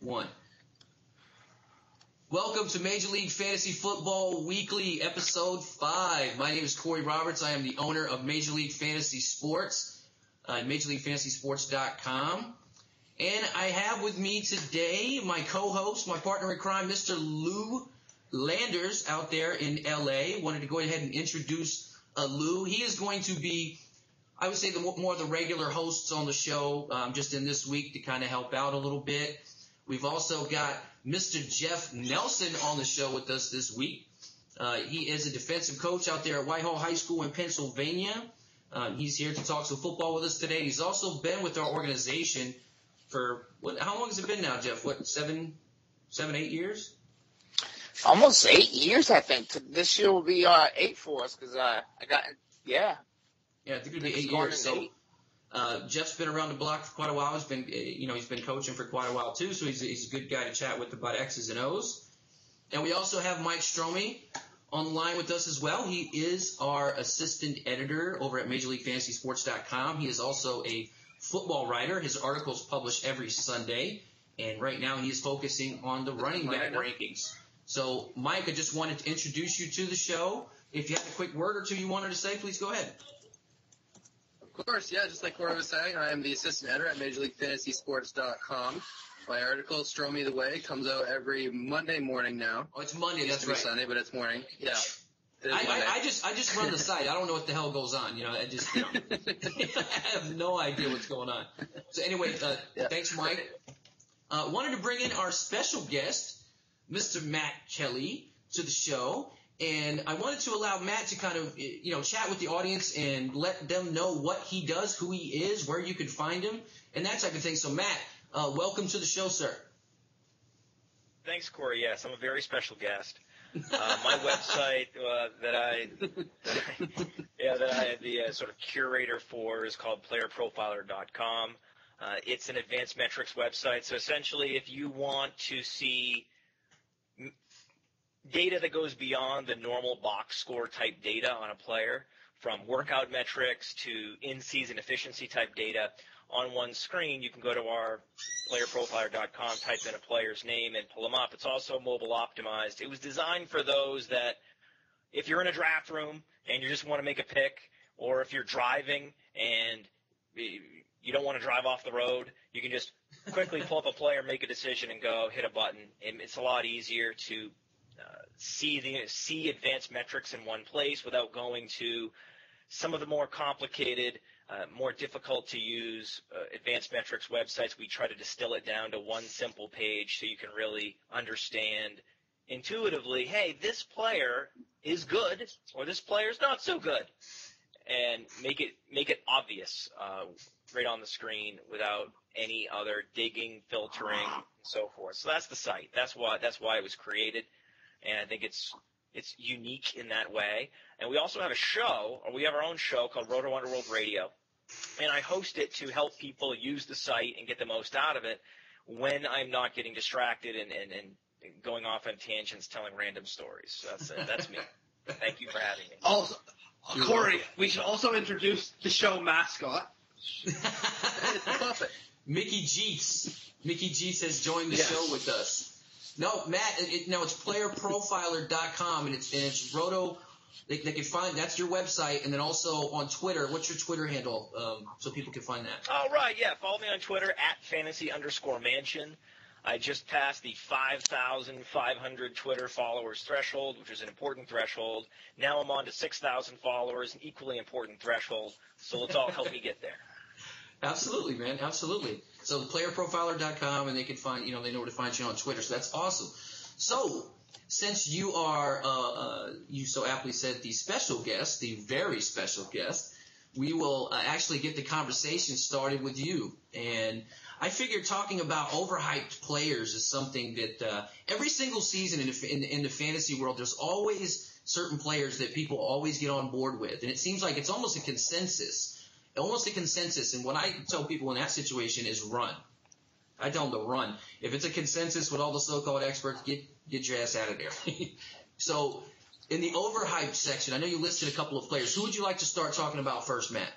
One. Welcome to Major League Fantasy Football Weekly, episode five. My name is Corey Roberts. I am the owner of Major League Fantasy Sports, uh, MajorLeagueFantasySports.com. And I have with me today my co-host, my partner in crime, Mr. Lou Landers out there in LA. Wanted to go ahead and introduce uh, Lou. He is going to be, I would say, the more of the regular hosts on the show, um, just in this week to kind of help out a little bit. We've also got Mr. Jeff Nelson on the show with us this week. Uh, he is a defensive coach out there at Whitehall High School in Pennsylvania. Um, he's here to talk some football with us today. He's also been with our organization for what? How long has it been now, Jeff? What seven, seven, eight years? Almost eight years, I think. This year will be uh, eight for us because uh, I got yeah. Yeah, I think it'll be eight years. So, eight. Uh, Jeff's been around the block for quite a while. He's been, you know, he's been coaching for quite a while too. So he's, he's a good guy to chat with about X's and O's. And we also have Mike Stromme on the line with us as well. He is our assistant editor over at MajorLeagueFantasySports.com. He is also a football writer. His articles publish every Sunday. And right now he is focusing on the running back rankings. So, Mike, I just wanted to introduce you to the show. If you have a quick word or two you wanted to say, please go ahead. Of course, yeah, just like Corey was saying, I am the assistant editor at MajorLeagueFantasySports.com. My article, Stroll Me the Way, comes out every Monday morning now. Oh, it's Monday, that's right. Sunday, but it's morning. Yeah. I, I, I, just I just run the site. I don't know what the hell goes on. You know, I just you know, I have no idea what's going on. So anyway, uh, yeah. thanks, Mike. Uh, wanted to bring in our special guest, Mr. Matt Kelley to the show. And I wanted to allow Matt to kind of, you know, chat with the audience and let them know what he does, who he is, where you can find him, and that type of thing. So, Matt, uh, welcome to the show, sir. Thanks, Corey. Yes, I'm a very special guest. Uh, my website uh, that I, that I, yeah, that I am the uh, sort of curator for is called PlayerProfiler.com. Uh, it's an advanced metrics website. So essentially, if you want to see data that goes beyond the normal box score type data on a player, from workout metrics to in-season efficiency type data on one screen. You can go to our playerprofiler.com, type in a player's name, and pull them up. It's also mobile optimized. It was designed for those that, if you're in a draft room and you just want to make a pick, or if you're driving and you don't want to drive off the road, you can just quickly pull up a player, make a decision, and go hit a button. And it's a lot easier to see the see advanced metrics in one place without going to some of the more complicated, uh, more difficult to use uh, advanced metrics websites. We try to distill it down to one simple page so you can really understand intuitively, hey, this player is good or this player is not so good, and make it make it obvious uh, right on the screen without any other digging, filtering, and so forth. So that's the site. That's why that's why it was created and I think it's it's unique in that way. And we also have a show, or we have our own show called Roto Underworld Radio, and I host it to help people use the site and get the most out of it when I'm not getting distracted and, and, and going off on tangents telling random stories. That's uh, that's me. Thank you for having me. Also, uh, Corey, we should also introduce the show mascot. Mickey Jeets. Mickey Jeets has joined the yes. show with us. No, Matt. It, no, it's playerprofiler.com, and it's and it's Roto. They, they can find that's your website, and then also on Twitter. What's your Twitter handle, um, so people can find that? All right, yeah. Follow me on Twitter at fantasy underscore mansion. I just passed the 5,500 Twitter followers threshold, which is an important threshold. Now I'm on to 6,000 followers, an equally important threshold. So let's all help me get there. Absolutely, man. Absolutely. So playerprofiler.com and they can find, you know, they know where to find you on Twitter. So that's awesome. So since you are, uh, uh, you so aptly said the special guest, the very special guest, we will uh, actually get the conversation started with you. And I figured talking about overhyped players is something that uh, every single season in the, in, in the fantasy world, there's always certain players that people always get on board with. And it seems like it's almost a consensus almost a consensus. And what I tell people in that situation is run. I tell them to run. If it's a consensus with all the so-called experts, get get your ass out of there. so, in the overhyped section, I know you listed a couple of players. Who would you like to start talking about first, Matt?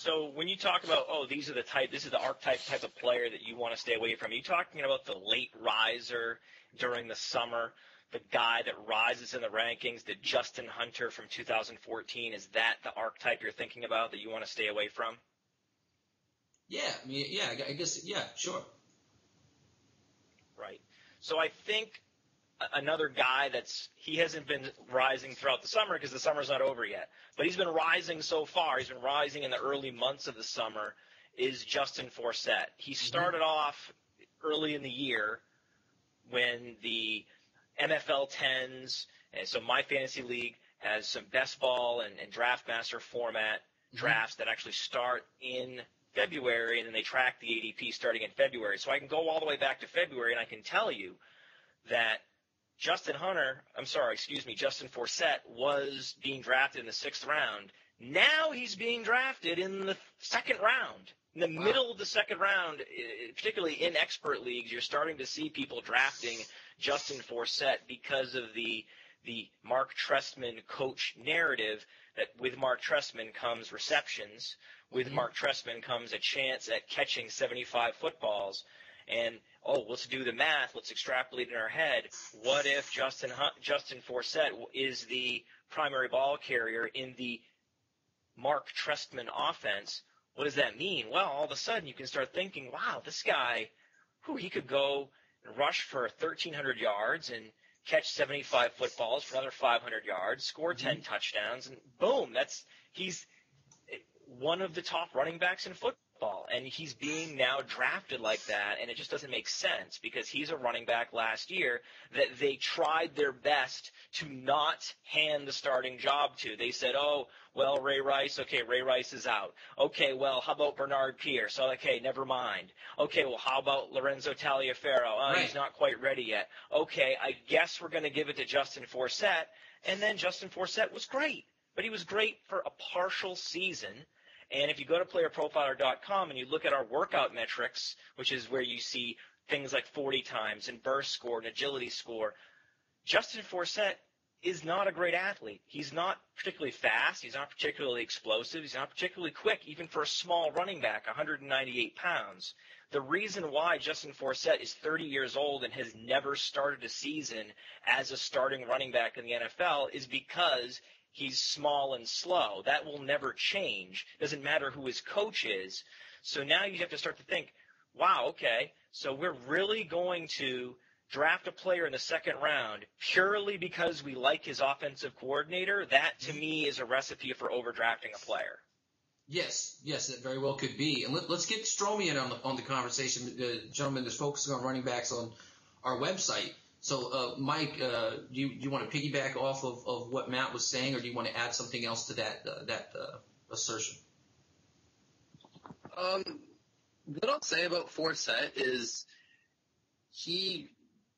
So when you talk about, oh, these are the type, this is the archetype type of player that you want to stay away from. Are you talking about the late riser during the summer, the guy that rises in the rankings, the Justin Hunter from 2014? Is that the archetype you're thinking about that you want to stay away from? Yeah, I mean, yeah, I guess, yeah, sure. Right. So I think another guy that's he hasn't been rising throughout the summer because the summer's not over yet, but he's been rising so far. He's been rising in the early months of the summer. Is Justin Forsett? He Mm-hmm. started off early in the year when the NFL tens, and so my fantasy league has some best ball and, and draft master format Mm-hmm. drafts that actually start in February and then they track the ADP starting in February. So I can go all the way back to February and I can tell you that Justin Hunter, I'm sorry, excuse me, Justin Forsett was being drafted in the sixth round. Now he's being drafted in the second round. In the Wow. middle of the second round, particularly in expert leagues, you're starting to see people drafting Justin Forsett because of the the Mark Trestman coach narrative that with Mark Trestman comes receptions, with Mhm. Mark Trestman comes a chance at catching 75 footballs. And oh, let's do the math. Let's extrapolate in our head. What if Justin Justin Forsett is the primary ball carrier in the Mark Trestman offense? What does that mean? Well, all of a sudden you can start thinking, wow, this guy, who he could go rush for 1,300 yards and catch 75 footballs for another 500 yards, score mm-hmm. 10 touchdowns, and boom, that's he's one of the top running backs in football, and he's being now drafted like that, and it just doesn't make sense because he's a running back last year that they tried their best to not hand the starting job to. They said, "Oh, well, Ray Rice, okay, Ray Rice is out. Okay, well, how about Bernard Pierce? Oh, okay, never mind. Okay, well, how about Lorenzo Taliaferro? Oh, Right. he's not quite ready yet. Okay, I guess we're going to give it to Justin Forsett, and then Justin Forsett was great, but he was great for a partial season." And if you go to playerprofiler.com and you look at our workout metrics, which is where you see things like 40 times and burst score and agility score, Justin Forsett is not a great athlete. He's not particularly fast. He's not particularly explosive. He's not particularly quick, even for a small running back, 198 pounds. The reason why Justin Forsett is 30 years old and has never started a season as a starting running back in the NFL is because he's small and slow. That will never change. Doesn't matter who his coach is. So now you have to start to think, wow, okay, so we're really going to draft a player in the second round purely because we like his offensive coordinator. That to me is a recipe for overdrafting a player. Yes, yes, that very well could be. And let, let's get Stromme in on the on the conversation, uh, gentlemen. That's focusing on running backs on our website. So, uh, Mike, uh, do you want to piggyback off of, what Matt was saying, or do you want to add something else to that uh, that assertion? Um, what I'll say about Forsett is he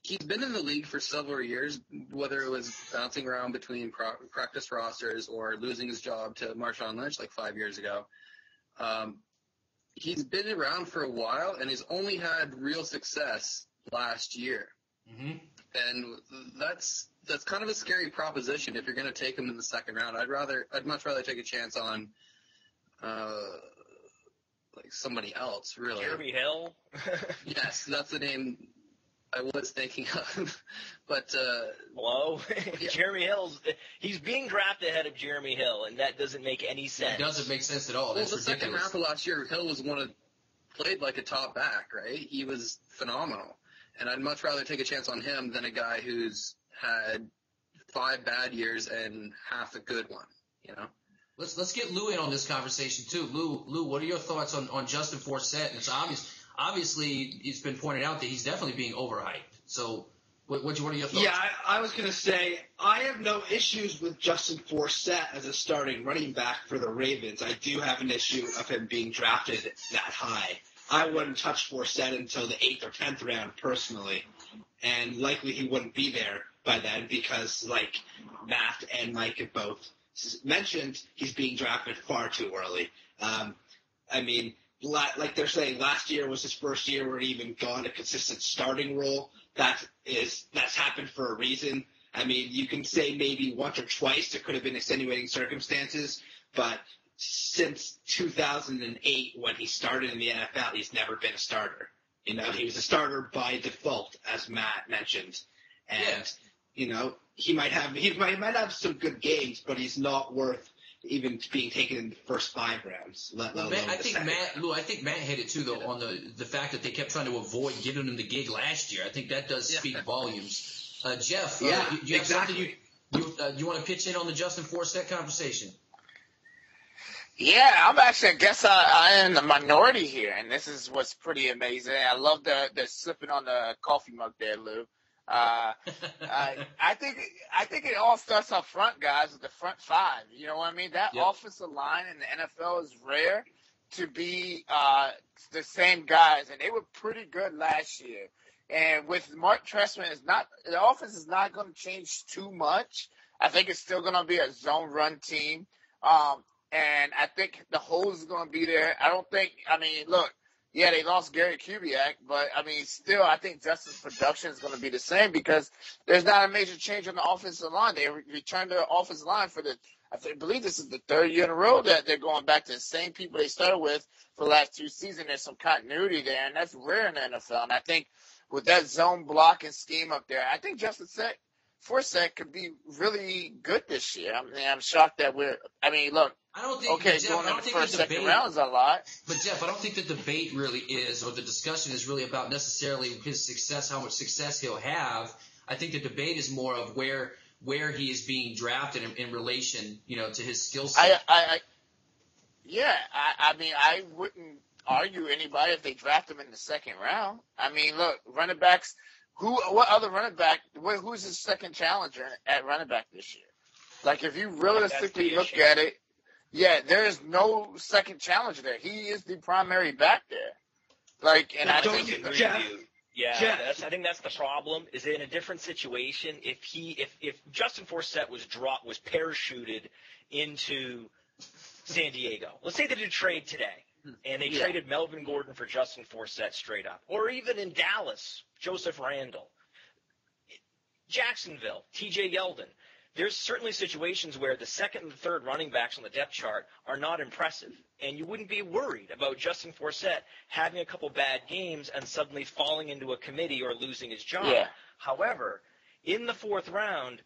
he's been in the league for several years, whether it was bouncing around between practice rosters or losing his job to Marshawn Lynch like five years ago. Um, he's been around for a while, and he's only had real success last year. Mm-hmm. and that's that's kind of a scary proposition if you're going to take him in the second round. I'd rather I'd much rather take a chance on uh like somebody else, really. Jeremy Hill. Yes, that's the name I was thinking of. but uh Hello, Yeah. Jeremy Hill's. He's being drafted ahead of Jeremy Hill, and that doesn't make any sense. It doesn't make sense at all. well, That's the second ridiculous. half of last year, Hill was one of played like a top back, right? He was phenomenal, and I'd much rather take a chance on him than a guy who's had five bad years and half a good one. You know. Let's let's get Lou in on this conversation too. Lou, Lou, what are your thoughts on, on Justin Forsett? And it's obvious, obviously, it's been pointed out that he's definitely being overhyped. So, what what, what are your thoughts? Yeah, I, I was going to say I have no issues with Justin Forsett as a starting running back for the Ravens. I do have an issue of him being drafted that high. I wouldn't touch Forsett until the eighth or tenth round personally, and likely he wouldn't be there by then because, like Matt and Mike have both mentioned, he's being drafted far too early. Um, I mean, like they're saying, last year was his first year where he even got a consistent starting role. That is that's happened for a reason. I mean, you can say maybe once or twice there could have been extenuating circumstances, but since 2008 when he started in the NFL, he's never been a starter. You know, he was a starter by default, as Matt mentioned, and Yeah. you know he might have he might, might have some good games, but he's not worth even being taken in the first five rounds. Let, let Matt, I think second. Matt, Lou, I think Matt hit it too, though, on the the fact that they kept trying to avoid giving him the gig last year. I think that does Yeah. speak volumes. Uh, Jeff, uh, Yeah, do you something exactly. you you, uh, you want to pitch in on the Justin Forsett conversation? Yeah, I'm actually, I guess I, I am the minority here, and this is what's pretty amazing. I love the, the sipping on the coffee mug there, Lou. Uh, I, I think I think it all starts up front, guys, with the front five. You know what I mean? That Yep. offensive line in the NFL is rare to be uh, the same guys, and they were pretty good last year. And with Mark Trestman, is not the offense is not going to change too much. I think it's still going to be a zone run team. Um, and I think the holes is going to be there. I don't think. I mean, look, yeah, they lost Gary Kubiak, but I mean, still, I think Justin's production is going to be the same because there's not a major change on the offensive line. They re- returned to the offensive line for the. I believe this is the third year in a row that they're going back to the same people they started with for the last two seasons. There's some continuity there, and that's rare in the NFL. And I think with that zone blocking scheme up there, I think Justin Set. Forsett could be really good this year. I mean, I'm shocked that we're. I mean, look, I don't think okay, Jeff, going I don't think first, the debate, round is a lot. But Jeff, I don't think the debate really is, or the discussion is really about necessarily his success, how much success he'll have. I think the debate is more of where where he is being drafted in, in relation, you know, to his skill set. I, I yeah, I, I mean, I wouldn't argue anybody if they draft him in the second round. I mean, look, running backs. Who? What other running back? Who's his second challenger at running back this year? Like, if you realistically look issue. at it, yeah, there is no second challenger there. He is the primary back there. Like, and Now, I don't think you- agree with Jeff- you. Yeah, Jeff- that's, I think that's the problem. Is in a different situation. If he, if if Justin Forsett was dropped, was parachuted into San Diego. Let's say they did a trade today, and they hmm. Yeah. traded Melvin Gordon for Justin Forsett straight up, or even in Dallas, Joseph Randle, Jacksonville, T.J. Yeldon. There's certainly situations where the second and third running backs on the depth chart are not impressive, and you wouldn't be worried about Justin Forsett having a couple bad games and suddenly falling into a committee or losing his job. Yeah. However, in the fourth round,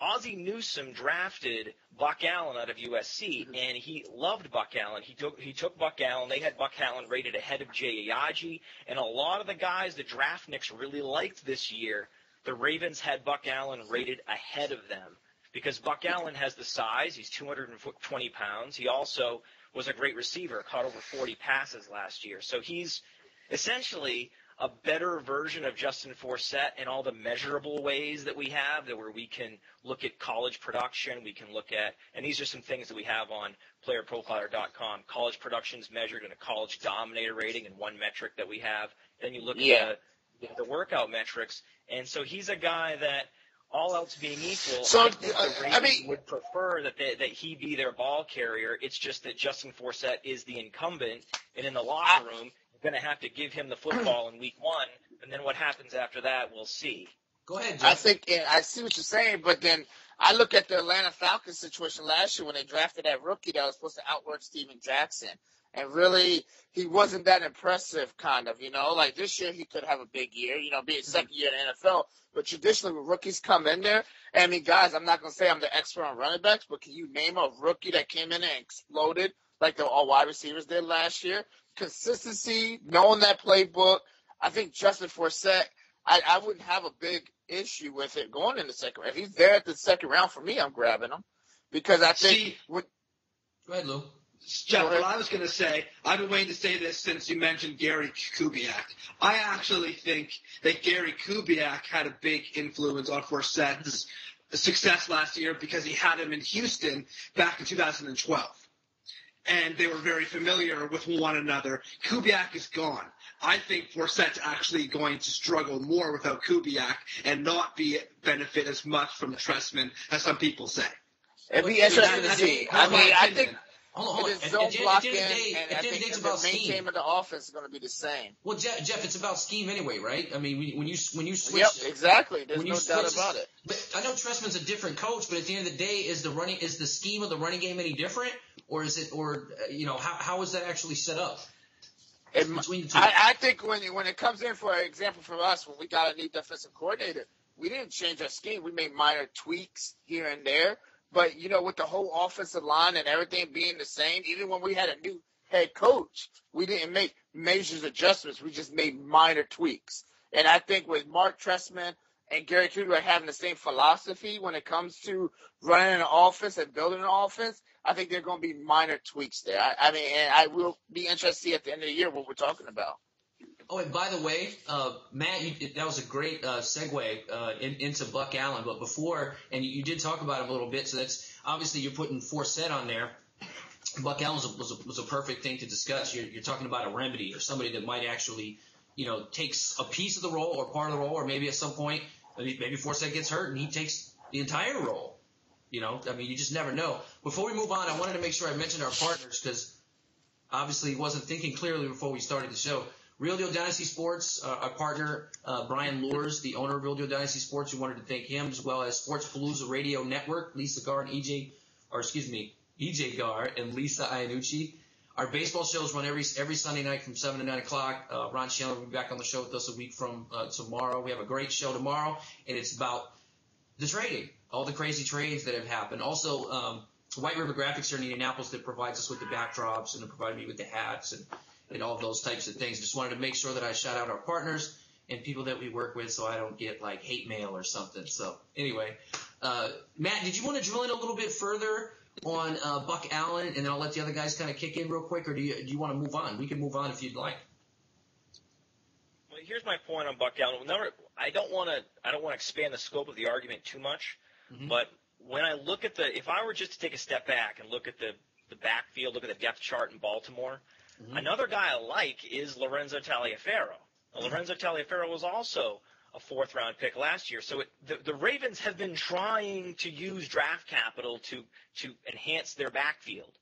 Ozzie Newsome drafted Buck Allen out of USC, mm-hmm. and he loved Buck Allen. He took he took Buck Allen. They had Buck Allen rated ahead of Jay Ajayi, and a lot of the guys the draftniks really liked this year. The Ravens had Buck Allen rated ahead of them because Buck Allen has the size. He's 220 pounds. He also was a great receiver, caught over 40 passes last year. So he's essentially a better version of Justin Forsett in all the measurable ways that we have, that where we can look at college production, we can look at, and these are some things that we have on playerprofiler.com. College production's measured in a college dominator rating and one metric that we have. Then you look Yeah. at the, the workout metrics, and so he's a guy that, all else being equal, So, I think uh, the I Ravens mean- would prefer that they, that he be their ball carrier. It's just that Justin Forsett is the incumbent, and in the locker room, you're going to have to give him the football in week one, and then what happens after that, we'll see. Go ahead, I think and I see what you're saying, but then I look at the Atlanta Falcons situation last year when they drafted that rookie that was supposed to outwork Steven Jackson. And really, he wasn't that impressive, kind of, you know. Like this year, he could have a big year, you know, be a mm-hmm. second year in the NFL. But traditionally, when rookies come in there, I mean, guys, I'm not going to say I'm the expert on running backs, but can you name a rookie that came in and exploded like the all wide receivers did last year? Consistency, knowing that playbook. I think Justin Forsett, I, I wouldn't have a big issue with it going in the second round. If he's there at the second round for me, I'm grabbing him because I think See, with, Go ahead, Lou. Jeff, what I was going to say, I've been waiting to say this since you mentioned Gary Kubiak. I actually think that Gary Kubiak had a big influence on Forsett's success last year because he had him in Houston back in 2012. And they were very familiar with one another. Kubiak is gone. I think Forsett's actually going to struggle more without Kubiak and not be benefit as much from Trestman as some people say. it'd be interesting to see. I mean, I think Hold on, hold on. it At, the- at the blocking, end of the day, and at the end of the day, it's about scheme. game of the offense is going to be the same. Well, Jeff, Jeff, it's about scheme anyway, right? I mean, when you when you switch, Yep, exactly. There's no doubt about it. But I know Trestman's a different coach, but at the end of the day, is the running is the scheme of the running game any different, or is it, or you know, how how is that actually set up It, between the two? I, I think when when it comes in, for example, for us, when we got a new defensive coordinator, we didn't change our scheme. We made minor tweaks here and there. But you know, with the whole offensive line and everything being the same, even when we had a new head coach, we didn't make major adjustments. We just made minor tweaks. And I think with Mark Trestman and Gary Kudo having the same philosophy when it comes to running an offense and building an offense, I think there are going to be minor tweaks there. I, I mean, and I will be interested to see at the end of the year what we're talking about. Oh, and by the way, uh, Matt, you, that was a great uh, segue uh, in, into Buck Allen. But before, and you, you did talk about him a little bit, so that's obviously you're putting Forsett on there. Buck Allen was a, was a, was a perfect thing to discuss. You're, you're talking about a remedy or somebody that might actually, you know, takes a piece of the role or part of the role, or maybe at some point, maybe, maybe Forsett gets hurt and he takes the entire role. You know, I mean, you just never know. Before we move on, I wanted to make sure I mentioned our partners because obviously he wasn't thinking clearly before we started the show. Real Deal Dynasty Sports, uh, our partner uh, Brian Lures, the owner of Real Deal Dynasty Sports, we wanted to thank him as well as Sports Palooza Radio Network, Lisa Gar and EJ, or excuse me, EJ Gar and Lisa Iannucci. Our baseball shows run every every Sunday night from seven to nine o'clock. Uh, Ron Chandler will be back on the show with us a week from uh, tomorrow. We have a great show tomorrow, and it's about the trading, all the crazy trades that have happened. Also, um, White River Graphics here in Indianapolis that provides us with the backdrops and provide me with the hats and, and all those types of things. Just wanted to make sure that I shout out our partners and people that we work with so I don't get like hate mail or something. So anyway, uh, Matt, did you want to drill in a little bit further on uh, Buck Allen, and then I'll let the other guys kind of kick in real quick, or do you do you want to move on? We can move on if you'd like. Well, here's my point on Buck Allen. Number, I don't want to I don't want to expand the scope of the argument too much, Mhm. but when I look at the if I were just to take a step back and look at the the backfield, look at the depth chart in Baltimore, Mhm. another guy I like is Lorenzo Taliaferro. Now, Lorenzo Taliaferro was also a fourth round pick last year. So it, the, the Ravens have been trying to use draft capital to to enhance their backfield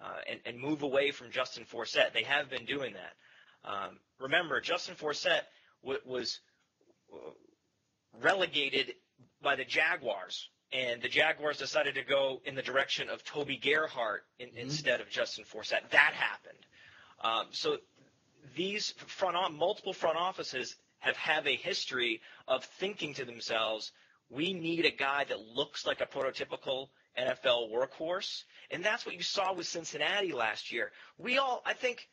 uh, and, and move away from Justin Forsett. They have been doing that. Um, remember, Justin Forsett w- was uh, relegated by the Jaguars, and the Jaguars decided to go in the direction of Toby Gerhart in, Mhm. instead of Justin Forsett. That happened. Um, so these front multiple front offices have have a history of thinking to themselves, we need a guy that looks like a prototypical NFL workhorse, and that's what you saw with Cincinnati last year. We all, I think,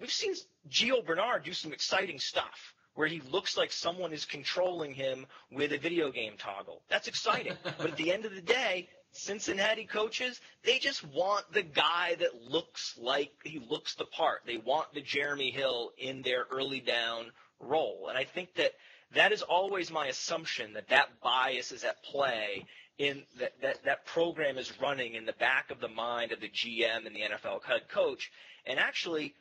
we've seen Gio Bernard do some exciting stuff where he looks like someone is controlling him with a video game toggle. That's exciting. but at the end of the day, Cincinnati coaches, they just want the guy that looks like he looks the part. They want the Jeremy Hill in their early down role. And I think that that is always my assumption that that bias is at play in that, that that program is running in the back of the mind of the GM and the NFL head coach. And actually,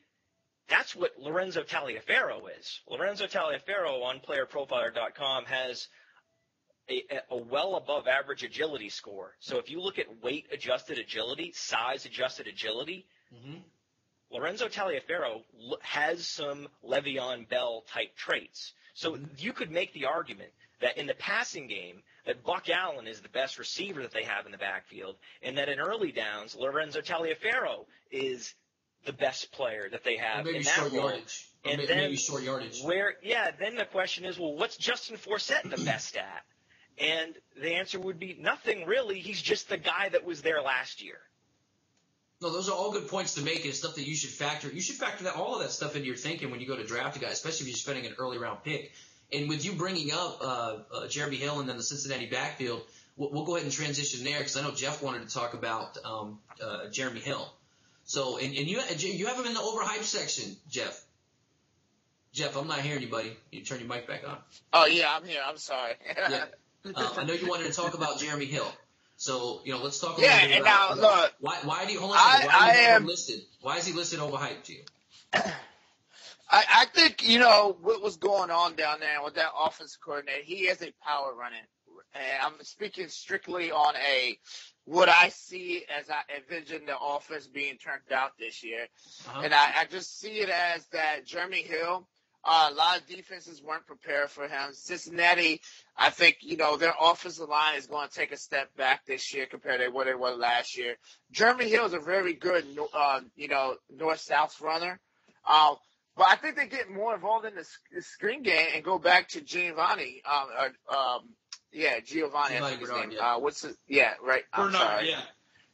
that's what Lorenzo Taliaferro is. Lorenzo Taliaferro on PlayerProfiler.com has a, a well above average agility score. So if you look at weight adjusted agility, size adjusted agility, Mm-hmm. Lorenzo Taliaferro has some Le'Veon Bell type traits. So you could make the argument that in the passing game, that Buck Allen is the best receiver that they have in the backfield, and that in early downs, Lorenzo Taliaferro is the best player that they have maybe in that short role. yardage. Or And may- then maybe short yardage. Where, yeah, then the question is, well, what's Justin Forsett the best at? And the answer would be nothing really. He's just the guy that was there last year. No, those are all good points to make and stuff that you should factor. You should factor that all of that stuff into your thinking when you go to draft a guy, especially if you're spending an early round pick. And with you bringing up uh, uh, Jeremy Hill and then the Cincinnati backfield, we'll, we'll go ahead and transition there because I know Jeff wanted to talk about um, uh, Jeremy Hill. So, and, and you you have him in the overhyped section, Jeff. Jeff, I'm not hearing you, buddy. You turn your mic back on. Oh yeah, I'm here. I'm sorry. Yeah. Uh, I know you wanted to talk about Jeremy Hill. So, you know, let's talk a Yeah, little bit and now look, why why do you hold on? I- why I am- listed? Why is he listed overhyped to you? I, I think you know what was going on down there with that offensive coordinator. He is a power running, and I'm speaking strictly on a what I see as I envision the offense being turned out this year. Uh-huh. And I, I just see it as that Jeremy Hill Uh, a lot of defenses weren't prepared for him. Cincinnati, I think, you know, their offensive line is going to take a step back this year compared to what they were last year. Jeremy Hill is a very good, uh, you know, north-south runner. Um, but I think they get more involved in the, the screen game and go back to Giovanni, um, or, um, yeah, Giovanni. Giovanni I think his Bernard, name. yeah. Uh, what's his, yeah, right. I'm Bernard, sorry. yeah.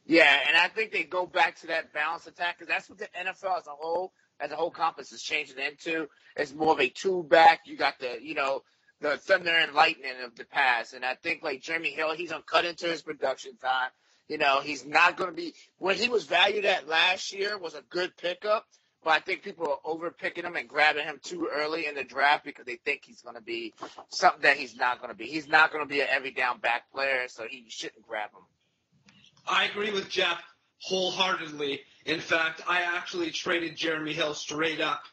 Yeah, and I think they go back to that balance attack because that's what the NFL as a whole, as a whole compass is changing into. It's more of a two back. You got the, you know, the thunder and lightning of the past, and I think like Jeremy Hill, he's gonna cut into his production time. You know, he's not gonna be what he was valued at last year was a good pickup, but I think people are over picking him and grabbing him too early in the draft because they think he's gonna be something that he's not gonna be. He's not gonna be an every down back player, so he shouldn't grab him. I agree with Jeff wholeheartedly. In fact, I actually traded Jeremy Hill straight up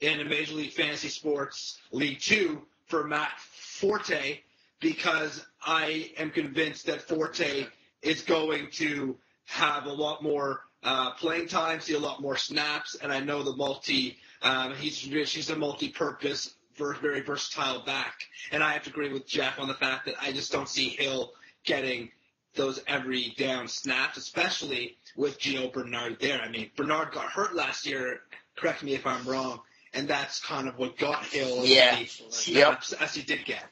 in a Major League Fantasy Sports League Two for Matt Forte because I am convinced that Forte is going to have a lot more uh, playing time, see a lot more snaps, and I know the multi. Um, he's she's a multi-purpose, very versatile back, and I have to agree with Jeff on the fact that I just don't see Hill getting those every down snaps, especially with Gio Bernard there. I mean, Bernard got hurt last year. Correct me if I'm wrong, and that's kind of what got Hill as Yeah. many snaps as he did get.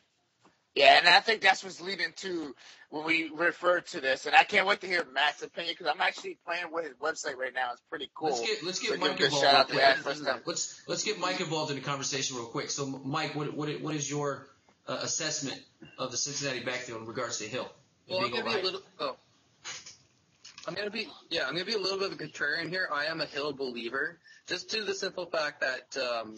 Yeah, and I think that's what's leading to when we refer to this. And I can't wait to hear Matt's opinion because I'm actually playing with his website right now. It's pretty cool. Let's get let's get give Mike involved. shout out to that first time. Let's let's get Mike involved in the conversation real quick. So, Mike, what what what is your uh, assessment of the Cincinnati backfield in regards to Hill? Well, I'm Big gonna be a little. Oh, I'm gonna be. Yeah, I'm gonna be a little bit of a contrarian here. I am a Hill believer, just to the simple fact that, um,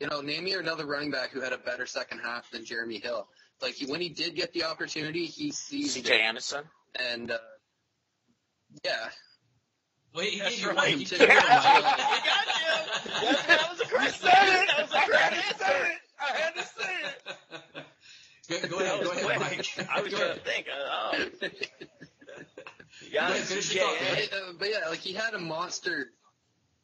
you know, name me another running back who had a better second half than Jeremy Hill. Like he, when he did get the opportunity, he seized CJ it, Anderson. and uh, yeah, Well, he, he That's gave right. Mike. He Yeah. I got you. That was a great said it. I was like, I had to say it. I had to say it. Go, go ahead, go ahead. Mike. I was Go trying to think. Uh, oh. Yeah, finish your thought, man. But, uh, but yeah, like he had a monster.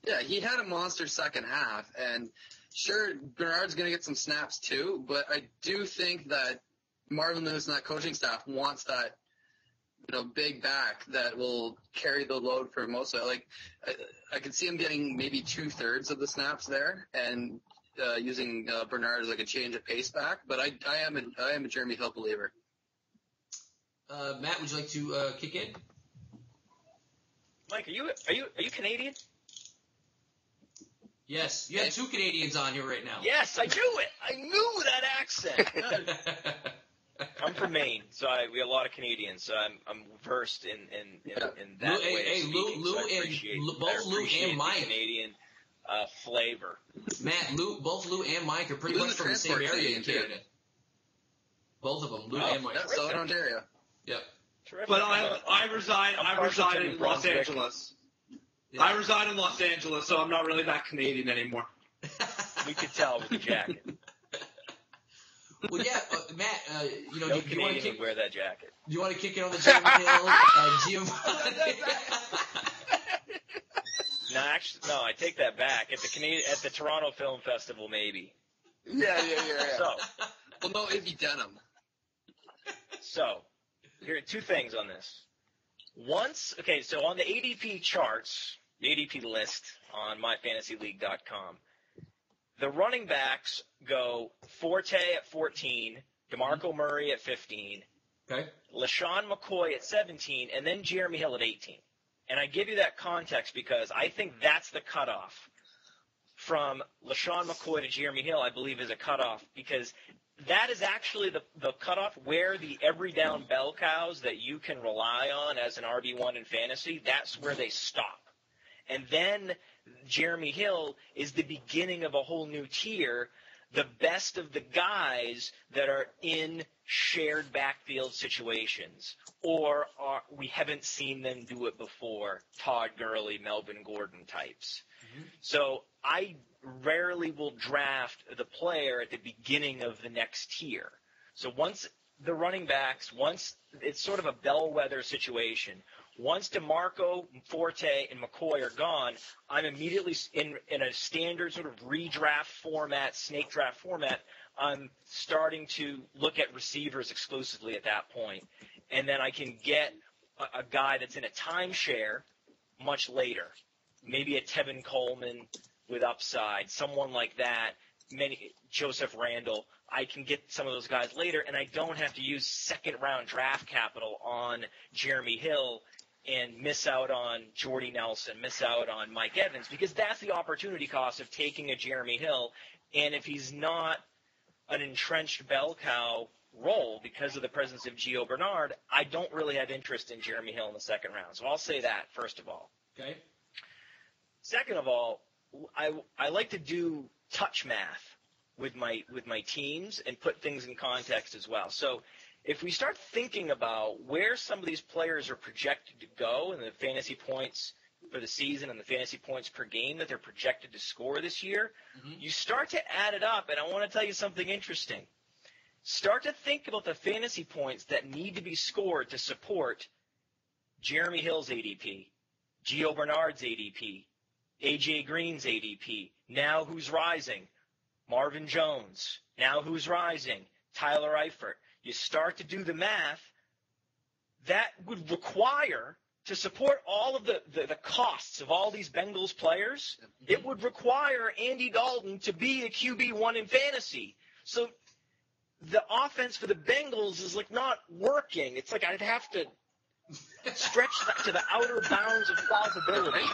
Yeah, he had a monster second half, and sure, Bernard's gonna get some snaps too. But I do think that Marvin Lewis and that coaching staff wants that, you know, big back that will carry the load for most of it. Like, I, I could see him getting maybe two thirds of the snaps there, and uh, using uh, Bernard as like a change of pace back. But I, I am a, I am a Jeremy Hill believer. Uh, Matt, would you like to uh, kick in? Mike, are you are you are you Canadian? Yes, you have two Canadians on here right now. Yes, I knew it. I knew that accent. I'm from Maine, so I, we have a lot of Canadians. So I'm I'm versed in in, in, in that Lou- hey, way of hey, Lou- speaking. Lou so I and- appreciate, Lou- both I Lou and appreciate the Mike. Canadian uh, flavor. Matt, Lou, both Lou and Mike are pretty Lou's much from the same area in Canadian, too. Canada. Both of them, Lou Oh, and Mike. That's Southern Ontario. Yep. Terrific. But I, I reside, I'm I partial reside in Los Angeles. Yeah. I reside in Los Angeles, so I'm not really that Canadian anymore. we could tell with the jacket. well, yeah, uh, Matt. Uh, you know, No do, do you want to Canadian kick? wear that jacket. Do you want to kick it on the Jeremy Hill, uh, Giovanni? No, actually, no. I take that back. At the Canadian, at the Toronto Film Festival, maybe. Yeah, yeah, yeah. yeah. So, Well, no, it'd be denim. so here are two things on this. Once, okay, so on the ADP charts, the ADP list on myfantasyleague.com, the running backs go Forte at 14, DeMarco mm-hmm. Murray at 15, okay. LeSean McCoy at 17, and then Jeremy Hill at 18. And I give you that context because I think that's the cutoff from LeSean McCoy to Jeremy Hill, I believe is a cutoff because that is actually the, the cutoff where the every down bell cows that you can rely on as an RB1 in fantasy, that's where they stop. And then Jeremy Hill is the beginning of a whole new tier, the best of the guys that are in shared backfield situations or are, we haven't seen them do it before, Todd Gurley, Melvin Gordon types. Mm-hmm. So I rarely will draft the player at the beginning of the next tier. So once the running backs, once it's sort of a bellwether situation. Once DeMarco, Forte, and McCoy are gone, I'm immediately in in a standard sort of redraft format, snake draft format. I'm starting to look at receivers exclusively at that point, and then I can get a, a guy that's in a timeshare much later, maybe a Tevin Coleman with upside, someone like that. Many Joseph Randle. I can get some of those guys later, and I don't have to use second round draft capital on Jeremy Hill and miss out on Jordy Nelson, miss out on Mike Evans, because that's the opportunity cost of taking a Jeremy Hill. And if he's not an entrenched bell cow role because of the presence of Gio Bernard, I don't really have interest in Jeremy Hill in the second round. So I'll say that first of all. Okay. Second of all, I, I like to do touch math with my with my teams and put things in context as well. So if we start thinking about where some of these players are projected to go and the fantasy points for the season and the fantasy points per game that they're projected to score this year, Mhm. you start to add it up, and I want to tell you something interesting. Start to think about the fantasy points that need to be scored to support Jeremy Hill's ADP, Gio Bernard's ADP, AJ Green's ADP. Now who's rising? Marvin Jones. Now who's rising? Tyler Eifert. You start to do the math. That would require to support all of the, the, the costs of all these Bengals players, mm-hmm. it would require Andy Dalton to be a QB one in fantasy. So the offense for the Bengals is like not working. It's like I'd have to stretch that to the outer bounds of plausibility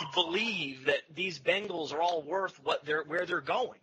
to believe that these Bengals are all worth what they're where they're going.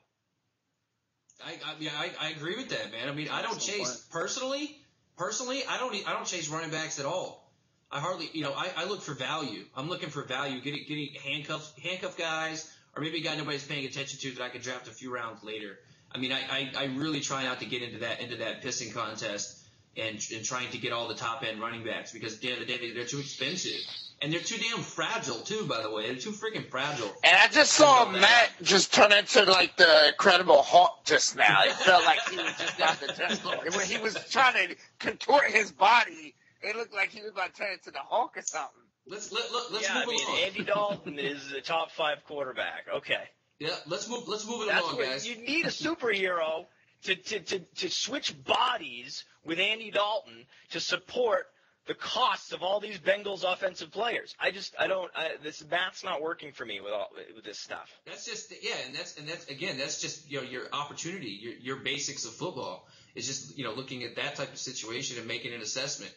I, I yeah, I, I agree with that, man. I mean, I don't chase point. personally. Personally, I don't. e- I don't chase running backs at all. I hardly, you know, I, I look for value. I'm looking for value, getting getting handcuffs, handcuff guys, or maybe a guy nobody's paying attention to that I could draft a few rounds later. I mean, I, I, I really try not to get into that into that pissing contest and and trying to get all the top end running backs because at the end of the day they're too expensive and they're too damn fragile too. By the way, they're too freaking fragile. And I just saw About that. Matt just turn into like the Incredible Hulk just now. It felt like he was just about to turn. When he was trying to contort his body, it looked like he was about to turn into the Hulk or something. Let's let, let let's yeah, move I mean, along. Andy Dalton is a top five quarterback. Okay. Yeah, let's move. Let's move it That's along, what guys. you need a superhero to, to, to, to switch bodies with Andy Dalton to support the costs of all these Bengals offensive players. I just I don't I, this math's not working for me with all with this stuff. That's just yeah, and that's and that's again, that's just you know your opportunity, your your basics of football is just you know looking at that type of situation and making an assessment.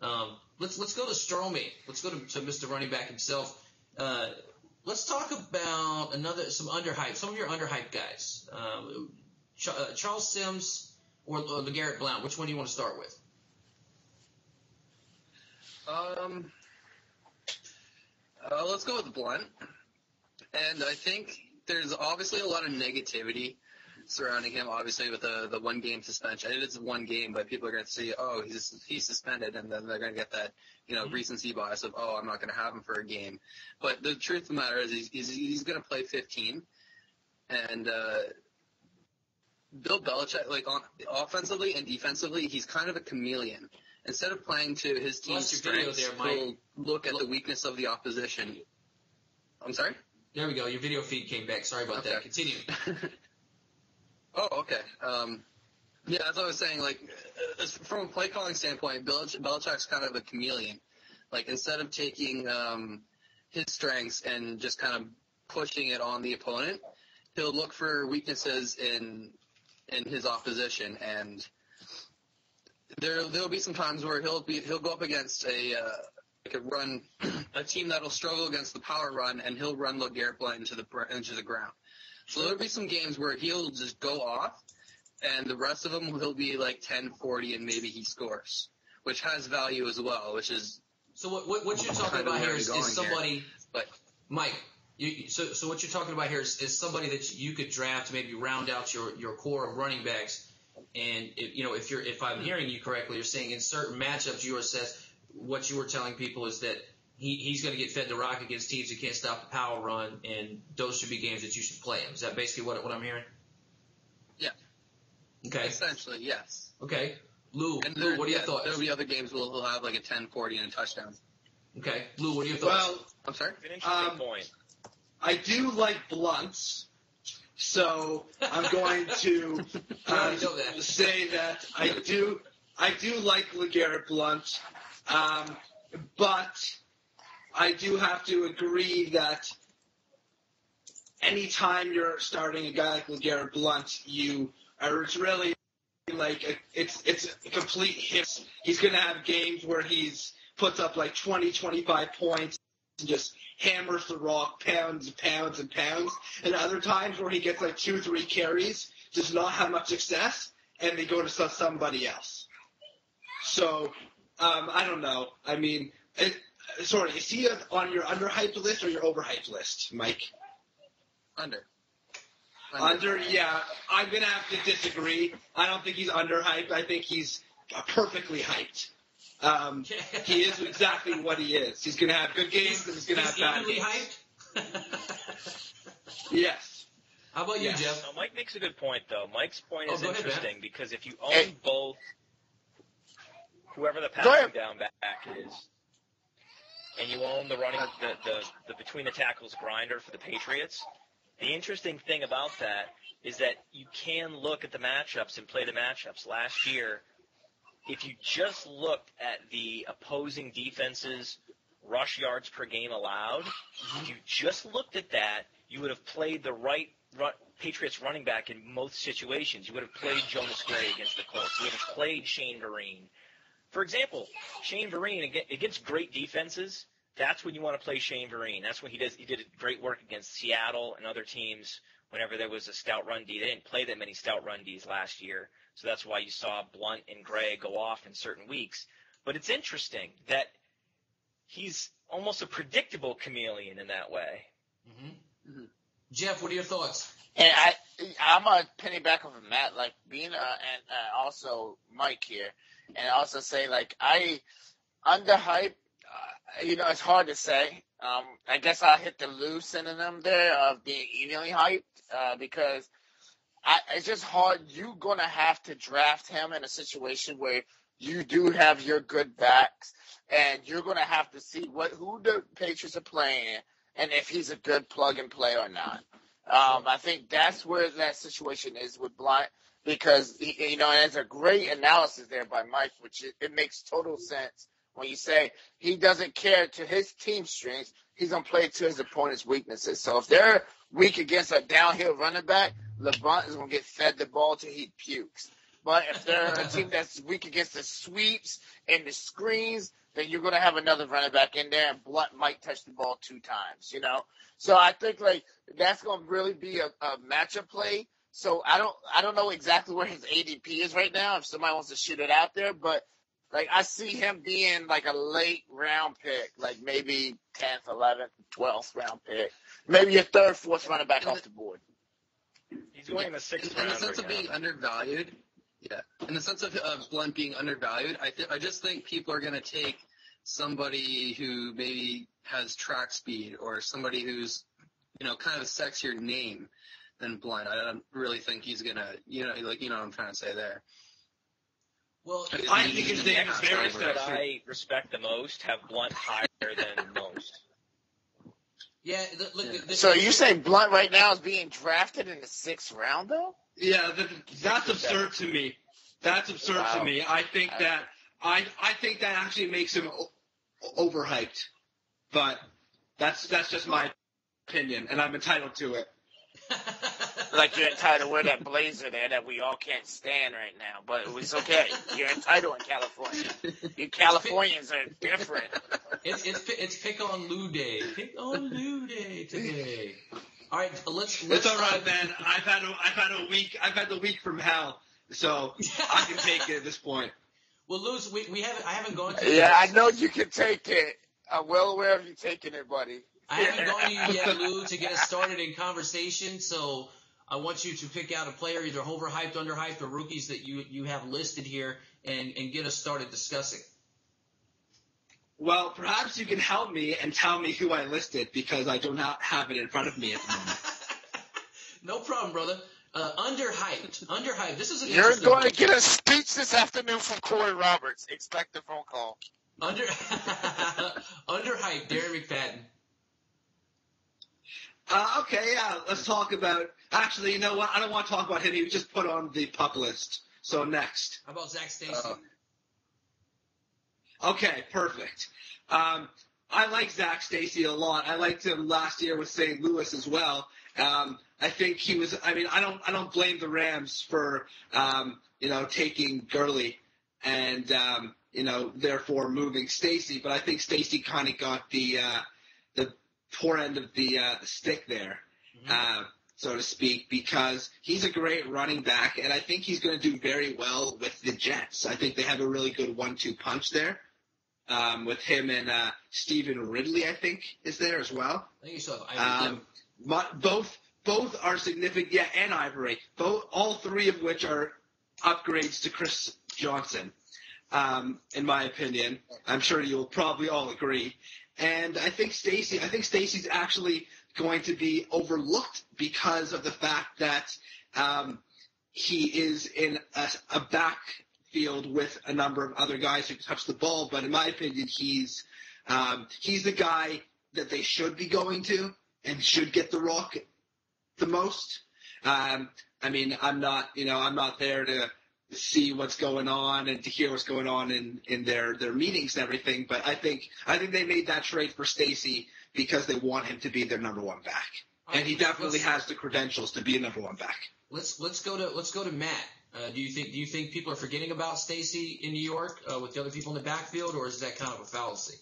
Um, let's let's go to Stromme. Let's go to, to Mr. Running Back himself. Uh, let's talk about another some underhype, some of your underhyped guys. Um, Charles Sims or, or LeGarrette Blount. Which one do you want to start with? Um, uh, let's go with Blount. And I think there's obviously a lot of negativity surrounding him, obviously with the the one game suspension. It is one game, but people are going to say, oh, he's he's suspended, and then they're going to get that you know recency bias of, oh, I'm not going to have him for a game. But the truth of the matter is, he's he's, he's going to play 15, and. uh Bill Belichick, like on offensively and defensively, he's kind of a chameleon. Instead of playing to his team's strengths, there, he'll look at the weakness of the opposition. I'm sorry. There we go. Your video feed came back. Sorry about that. Continue. oh, okay. Um, yeah, as I was saying, like from a play calling standpoint, Belich- Belichick's kind of a chameleon. Like instead of taking um, his strengths and just kind of pushing it on the opponent, he'll look for weaknesses in in his opposition, and there there'll be some times where he'll be he'll go up against a uh, like a run a team that'll struggle against the power run, and he'll run LeGarrette Blount into the into the ground. So there'll be some games where he'll just go off, and the rest of them he'll be like 10-40, and maybe he scores, which has value as well. Which is So what what, what you're talking about here is, is, somebody, but Mike. You, you- so so what you're talking about here is, is somebody that you could draft to maybe round out your your core of running backs. And if, you know if you're if I'm hearing you correctly, you're saying in certain matchups you assess what you were telling people is that he, he's going to get fed the rock against teams who can't stop the power run, and those should be games that you should play him. Is that basically what what I'm hearing? Yeah. Okay. essentially yes. Okay. Lou, And Lou what are your yeah, thoughts? There'll be other games where he'll have like a 10-40 and a touchdown. Okay, Lou, what are your thoughts? Well, I'm sorry. It's an interesting Um, point. I do like blunts, so I'm going to uh, already know that. say that I do I do like LeGarrette Blount, um, but I do have to agree that anytime you're starting a guy like LeGarrette Blount, you are it's really like a, it's it's a complete hit. He's going to have games where he's puts up like 20, 25 points and just hammers the rock pounds and pounds and pounds. And other times where he gets like two, three carries, does not have much success, and they go to somebody else. So um, I don't know. I mean, it, sorry, is he on your underhyped list or your overhyped list, Mike? Under. Under, yeah. I'm gonna have to disagree. I don't think he's underhyped. I think he's perfectly hyped. Um, he is exactly what he is. He's gonna have good games and he's gonna have He's bad evenly games. hyped. Yes. How about you, Yes. Jeff? Now, Mike makes a good point, though. Mike's point Oh, is go ahead, interesting because if you own Hey. both, whoever the Go passing down back is, and you own the running, the, the, the between the tackles grinder for the Patriots, the interesting thing about that is that you can look at the matchups and play the matchups. Last year, if you just looked at the opposing defenses rush yards per game allowed, if you just looked at that, you would have played the right run, Patriots running back in most situations. You would have played Jonas Gray against the Colts. You would have played Shane Vereen. For example, Shane Vereen against great defenses. That's when you want to play Shane Vereen. That's when he does. He did great work against Seattle and other teams. Whenever there was a stout run D, they didn't play that many stout run Ds last year, so that's why you saw Blount and Gray go off in certain weeks. But it's interesting that he's almost a predictable chameleon in that way. hmm Jeff, what are your thoughts? And I, I'm a penny back of Matt, like being, uh, and uh, also Mike here, and also say like I underhype. Uh, you know, it's hard to say. Um, I guess I hit the loose synonym there of being evenly hyped uh, because I, it's just hard. You're gonna have to draft him in a situation where you do have your good backs, and you're gonna have to see what who the Patriots are playing, and if he's a good plug and play or not. Um, I think that's where that situation is with Blount because he, you know, there's a great analysis there by Mike, which it, it makes total sense when you say he doesn't care to his team strengths. He's gonna play to his opponent's weaknesses. So if they're weak against a downhill running back, LeBron is gonna get fed the ball till he pukes. But if they're a team that's weak against the sweeps and the screens, then you're gonna have another running back in there, and Blount might touch the ball two times. You know, so I think like that's going to really be a, a matchup play. So I don't I don't know exactly where his ADP is right now. If somebody wants to shoot it out there, but like I see him being like a late round pick, like maybe tenth, eleventh, twelfth round pick, maybe a third, fourth running back off the board. He's going in the In, sixth in round. the sense of being undervalued, yeah. In the sense of uh, Blount being undervalued, I th- I just think people are going to take somebody who maybe has track speed or somebody who's you know kind of a sexier name than Blount. I don't really think he's gonna you know like you know what I'm trying to say there. Well, I think his name is very that. I respect the most have Blount higher than most. yeah. The, look, Yeah. the- the- So you saying Blount right now is being drafted in the sixth round though? Yeah, that, that's absurd to me. That's absurd Wow. to me. I think that I I think that actually makes him o- overhyped. But that's that's just my opinion, and I'm entitled to it. Like you're entitled to wear that blazer there that we all can't stand right now, but it's okay. You're entitled in California. You Californians are different. It's it's it's pick on Lou Day. Pick on Lou Day today. All right, let's let's. It's all right, man. I've had a, I've had a week. I've had the week from hell, so I can take it at this point. Well, Luz, we, we haven't I haven't gone to. Yeah, I know you can take it. I'm well aware of you taking it, buddy. I haven't gone to you yet, Lou, to get us started in conversation. So I want you to pick out a player, either overhyped, underhyped, or rookies that you you have listed here, and and get us started discussing. Well, perhaps you can help me and tell me who I listed because I do not have it in front of me at the moment. no problem, brother. Uh, underhyped, underhyped. This is an You're interesting going to get a speech this afternoon from Corey Roberts. Expect a phone call. Under underhyped Darren McFadden. Uh, okay, yeah, let's talk about. Actually, you know what? I don't want to talk about him. He was just put on the pup list. So next. How about Zac Stacy? Uh, Okay, perfect. Um, I like Zac Stacy a lot. I liked him last year with St. Louis as well. Um, I think he was. I mean, I don't. I don't blame the Rams for um, you know taking Gurley and um, you know therefore moving Stacy. But I think Stacy kind of got the uh, the poor end of the uh, stick there, uh, so to speak, because he's a great running back, and I think he's going to do very well with the Jets. I think they have a really good one-two punch there. Um, with him and uh, Stevan Ridley, I think, is there as well. I think you Ivory Um, my, both both are significant. Yeah, and Ivory. Both all three of which are upgrades to Chris Johnson, um, in my opinion. I'm sure you'll probably all agree. And I think Stacy. I think Stacy's actually going to be overlooked because of the fact that um, he is in a, a backfield with a number of other guys who touch the ball. But in my opinion, he's um, he's the guy that they should be going to and should get the rock the most. Um, I mean, I'm not, you know, I'm not there to see what's going on and to hear what's going on in, in their, their meetings and everything. But I think, I think they made that trade for Stacy because they want him to be their number one back. And he definitely has the credentials to be a number one back. Let's let's go to let's go to Matt. Uh, do you think do you think people are forgetting about Stacy in New York uh, with the other people in the backfield, or is that kind of a fallacy?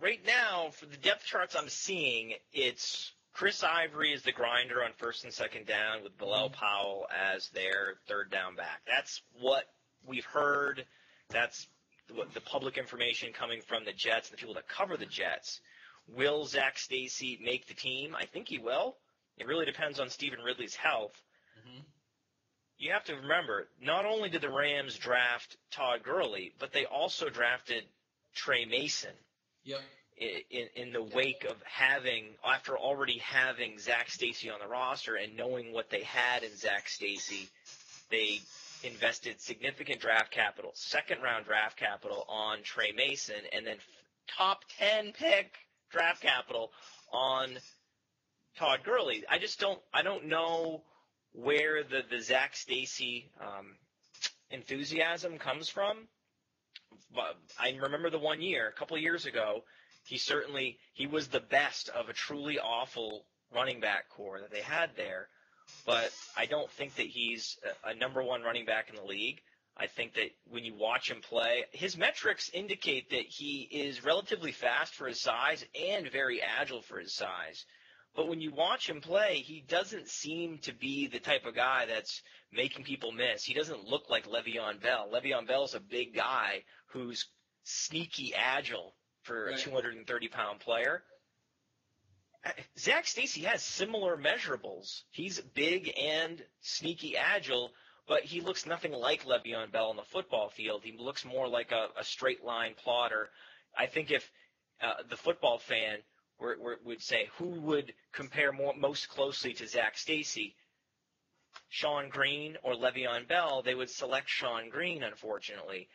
right now, for the depth charts I'm seeing, it's Chris Ivory is the grinder on first and second down with Bilal Powell as their third down back. That's what we've heard. That's what the public information coming from the Jets and the people that cover the Jets. Will Zac Stacy make the team? I think he will. It really depends on Stevan Ridley's health. Mhm. You have to remember, not only did the Rams draft Todd Gurley, but they also drafted Tre Mason Yep. In, in the wake of having, after already having Zac Stacy on the roster and knowing what they had in Zac Stacy, they invested significant draft capital, second round draft capital on Tre Mason, and then top 10 pick draft capital on Todd Gurley. I just don't, I don't know where the, the Zac Stacy um, enthusiasm comes from. But I remember the one year, a couple years ago, he certainly he was the best of a truly awful running back core that they had there. But I don't think that he's a, number one running back in the league. I think that when you watch him play, his metrics indicate that he is relatively fast for his size and very agile for his size. But when you watch him play, he doesn't seem to be the type of guy that's making people miss. He doesn't look like Le'Veon Bell. Le'Veon Bell's a big guy who's sneaky agile for a 230 pound player. Uh, Zac Stacy has similar measurables. He's big and sneaky agile, but he looks nothing like Le'Veon Bell on the football field. He looks more like a, a straight line plotter. I think if uh, the football fan were, were, would say who would compare more, most closely to Zac Stacy, Shonn Greene or Le'Veon Bell, they would select Shonn Greene, unfortunately.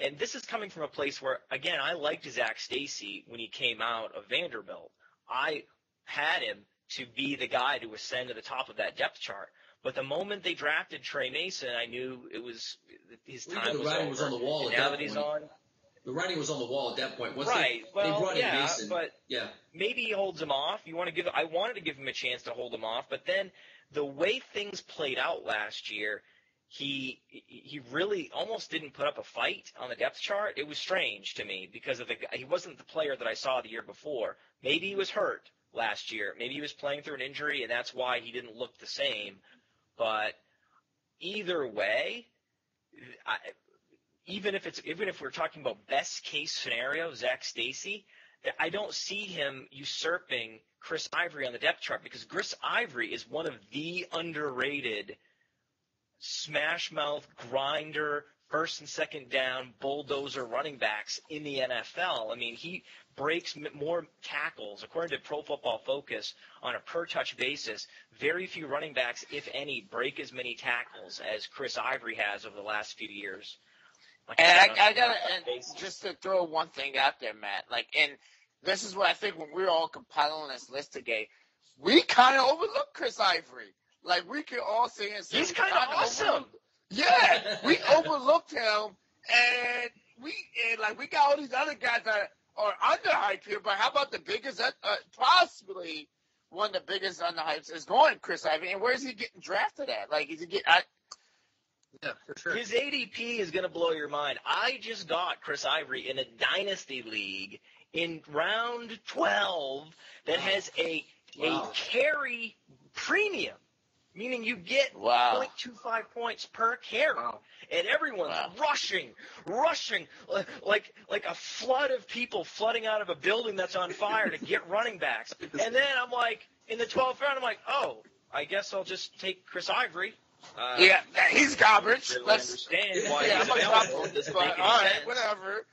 And this is coming from a place where, again, I liked Zac Stacy when he came out of Vanderbilt. I had him to be the guy to ascend to the top of that depth chart. But the moment they drafted Tre Mason, I knew it was his time the was writing over. was on the wall now that he's point. on, The writing was on the wall at that point. Once right? They, they well, brought in yeah, Mason. but yeah. maybe he holds him off. You want to give? I wanted to give him a chance to hold him off, but then the way things played out last year, he he really almost didn't put up a fight on the depth chart. It was strange to me because of the he wasn't the player that I saw the year before. Maybe he was hurt last year. Maybe he was playing through an injury, and that's why he didn't look the same. But either way, I, even if it's even if we're talking about best case scenario, Zac Stacy, I don't see him usurping Chris Ivory on the depth chart because Chris Ivory is one of the underrated smash mouth grinder first and second down bulldozer running backs in the NFL. I mean, he breaks more tackles according to Pro Football Focus on a per touch basis. Very few running backs, if any, break as many tackles as Chris Ivory has over the last few years. Like And I, uh, I on- gotta, and just to throw one thing out there, Matt. Like, and this is what I think when we we're all compiling this list today, we kind of overlooked Chris Ivory. Like, we can all say and say He's kinda awesome. overlooked- Yeah, we overlooked him, and we and like we got all these other guys that are underhyped here. But how about the biggest, uh, uh, possibly one of the biggest underhypes is going Chris Ivory, and where is he getting drafted at? Like, is he get? I, Yeah, for sure. His ADP is going to blow your mind. I just got Chris Ivory in a dynasty league in round 12 that has a Wow. a carry premium, meaning you get Wow. 0.25 points per carry, Wow. and everyone's Wow. rushing, rushing like like a flood of people flooding out of a building that's on fire to get running backs. And then I'm like, in the 12th round, I'm like, oh, I guess I'll just take Chris Ivory. Uh, yeah, he's garbage. really Let's understand why yeah, he's I'm available. available. Doesn't But, make all right, sense. whatever.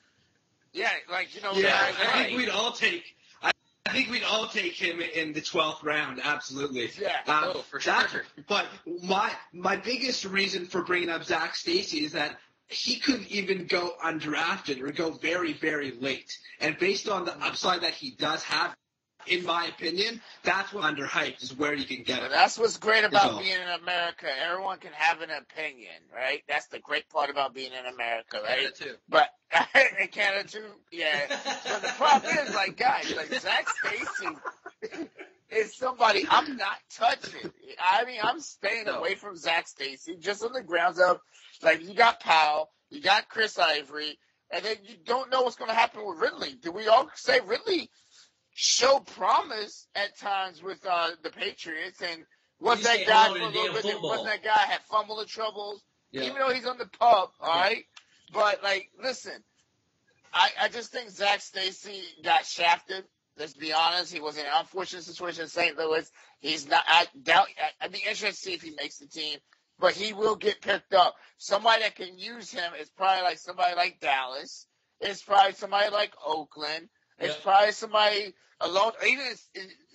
Yeah, like you know, Yeah, guys, I right. think we'd all take. I think we'd all take him in the twelfth round. Absolutely. Yeah. Um, Oh, for that- sure. But my my biggest reason for bringing up Zac Stacy is that he could even go undrafted or go very very late. And based on the upside that he does have, in my opinion, that's what underhyped is where you can get him. that's what's great about being in America. Everyone can have an opinion, right? That's the great part about being in America, right? Canada too. But in Canada too, yeah. But the problem is, like, guys, like Zac Stacy is somebody I'm not touching. I mean, I'm staying No. away from Zac Stacy just on the grounds of, like, you got Powell, you got Chris Ivory, and then you don't know what's going to happen with Ridley. Do we all say Ridley showed promise at times with uh, the Patriots and He's that guy alone for a little bit? football. Wasn't that guy had fumbling troubles? Yeah. Even though he's on the pup, all right. But like, listen, I, I just think Zac Stacy got shafted. Let's be honest. He was in an unfortunate situation in St. Louis. He's not. I doubt. I, I'd be interested to see if he makes the team, but he will get picked up. Somebody that can use him is probably like somebody like Dallas. It's probably somebody like Oakland. It's Yeah. probably somebody alone. Even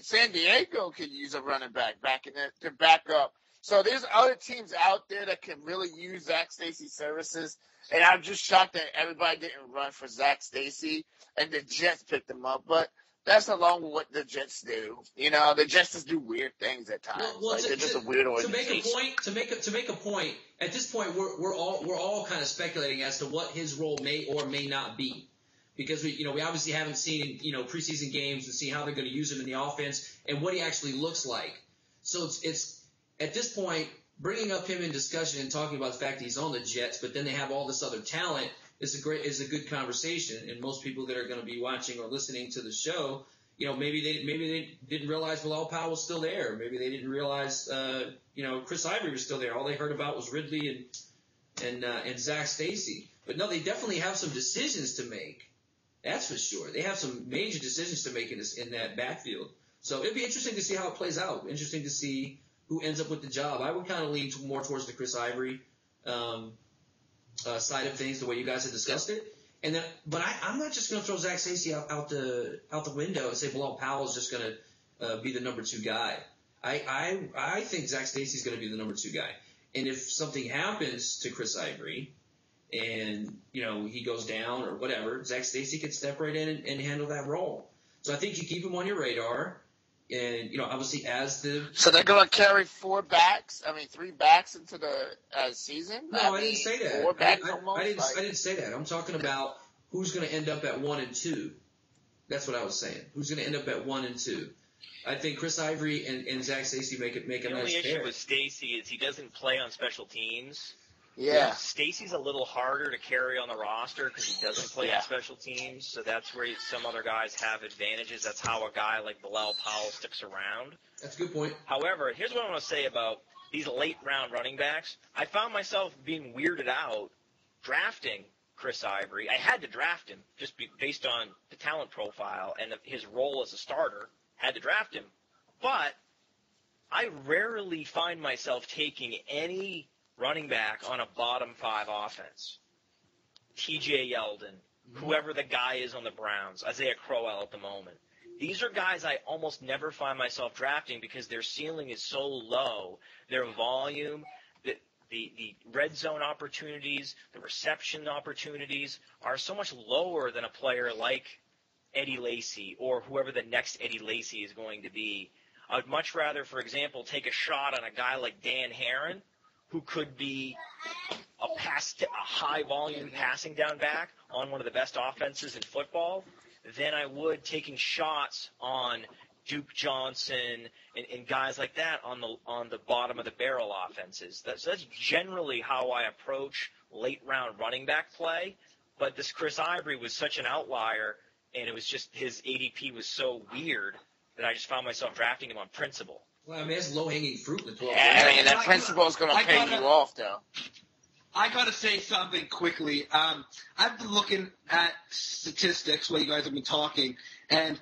San Diego can use a running back back in the, to back up. So there's other teams out there that can really use Zac Stacy's services. And I'm just shocked that everybody didn't run for Zac Stacy and the Jets picked him up. But that's along with what the Jets do. You know, the Jets just do weird things at times. Well, well, like, to, they're just to- a weird organization. to make a point, to make a, to make a point, at this point, we're, we're all we're all kind of speculating as to what his role may or may not be, because we you know we obviously haven't seen you know preseason games and see how they're going to use him in the offense and what he actually looks like. So it's it's at this point bringing up him in discussion and talking about the fact that he's on the Jets, but then they have all this other talent is a great is a good conversation. And most people that are going to be watching or listening to the show you know, maybe they maybe they didn't realize Bilal Powell was still there. Maybe they didn't realize, uh, you know, Chris Ivory was still there. All they heard about was Ridley and and uh, and Zac Stacy. But no, they definitely have some decisions to make. That's for sure. They have some major decisions to make in this in that backfield. So it'd be interesting to see how it plays out. Interesting to see who ends up with the job. I would kind of lean more towards the Chris Ivory um, uh, side of things, the way you guys have discussed it. And then, but I, I'm not just going to throw Zac Stacy out, out the out the window and say Bilal Powell is just going to uh, be the number two guy. I I I think Zac Stacy's going to be the number two guy. And if something happens to Chris Ivory, and you know he goes down or whatever, Zac Stacy could step right in and, and handle that role. So I think you keep him on your radar, and you know obviously as the So they're going to carry four backs. I mean, three backs into the uh, season. No, I, didn't say that. Four I, backs I- almost. I didn't. like- I didn't say that. I'm talking about who's going to end up at one and two. That's what I was saying. Who's going to end up at one and two? I think Chris Ivory and, and Zac Stacy make it make a The nice only issue pair. with Stacy is he doesn't play on special teams. Yeah. Stacy's a little harder to carry on the roster because he doesn't play Yeah. on special teams. So that's where some other guys have advantages. That's how a guy like Bilal Powell sticks around. That's a good point. However, here's what I want to say about these late round running backs. I found myself being weirded out drafting Chris Ivory. I had to draft him just be, based on the talent profile and his role as a starter. Had to draft him. But I rarely find myself taking any running back on a bottom five offense. TJ Yeldon, whoever the guy is on the Browns, Isaiah Crowell at the moment. These are guys I almost never find myself drafting because their ceiling is so low, their volume, that the, the red zone opportunities, the reception opportunities are so much lower than a player like Eddie Lacy or whoever the next Eddie Lacy is going to be. I would much rather, for example, take a shot on a guy like Dan Herron, who could be a pass, a high volume passing down back on one of the best offenses in football, than I would taking shots on Duke Johnson and, and guys like that on the on the bottom of the barrel offenses. That's that's generally how I approach late round running back play. But this Chris Ivory was such an outlier, and it was just his ADP was so weird that I just found myself drafting him on principle. Well, I mean, that's low hanging fruit in the 12th Yeah, round. and that I- principle is going to pay gotta- you off, though. I gotta say something quickly. Um, I've been looking at statistics while you guys have been talking, and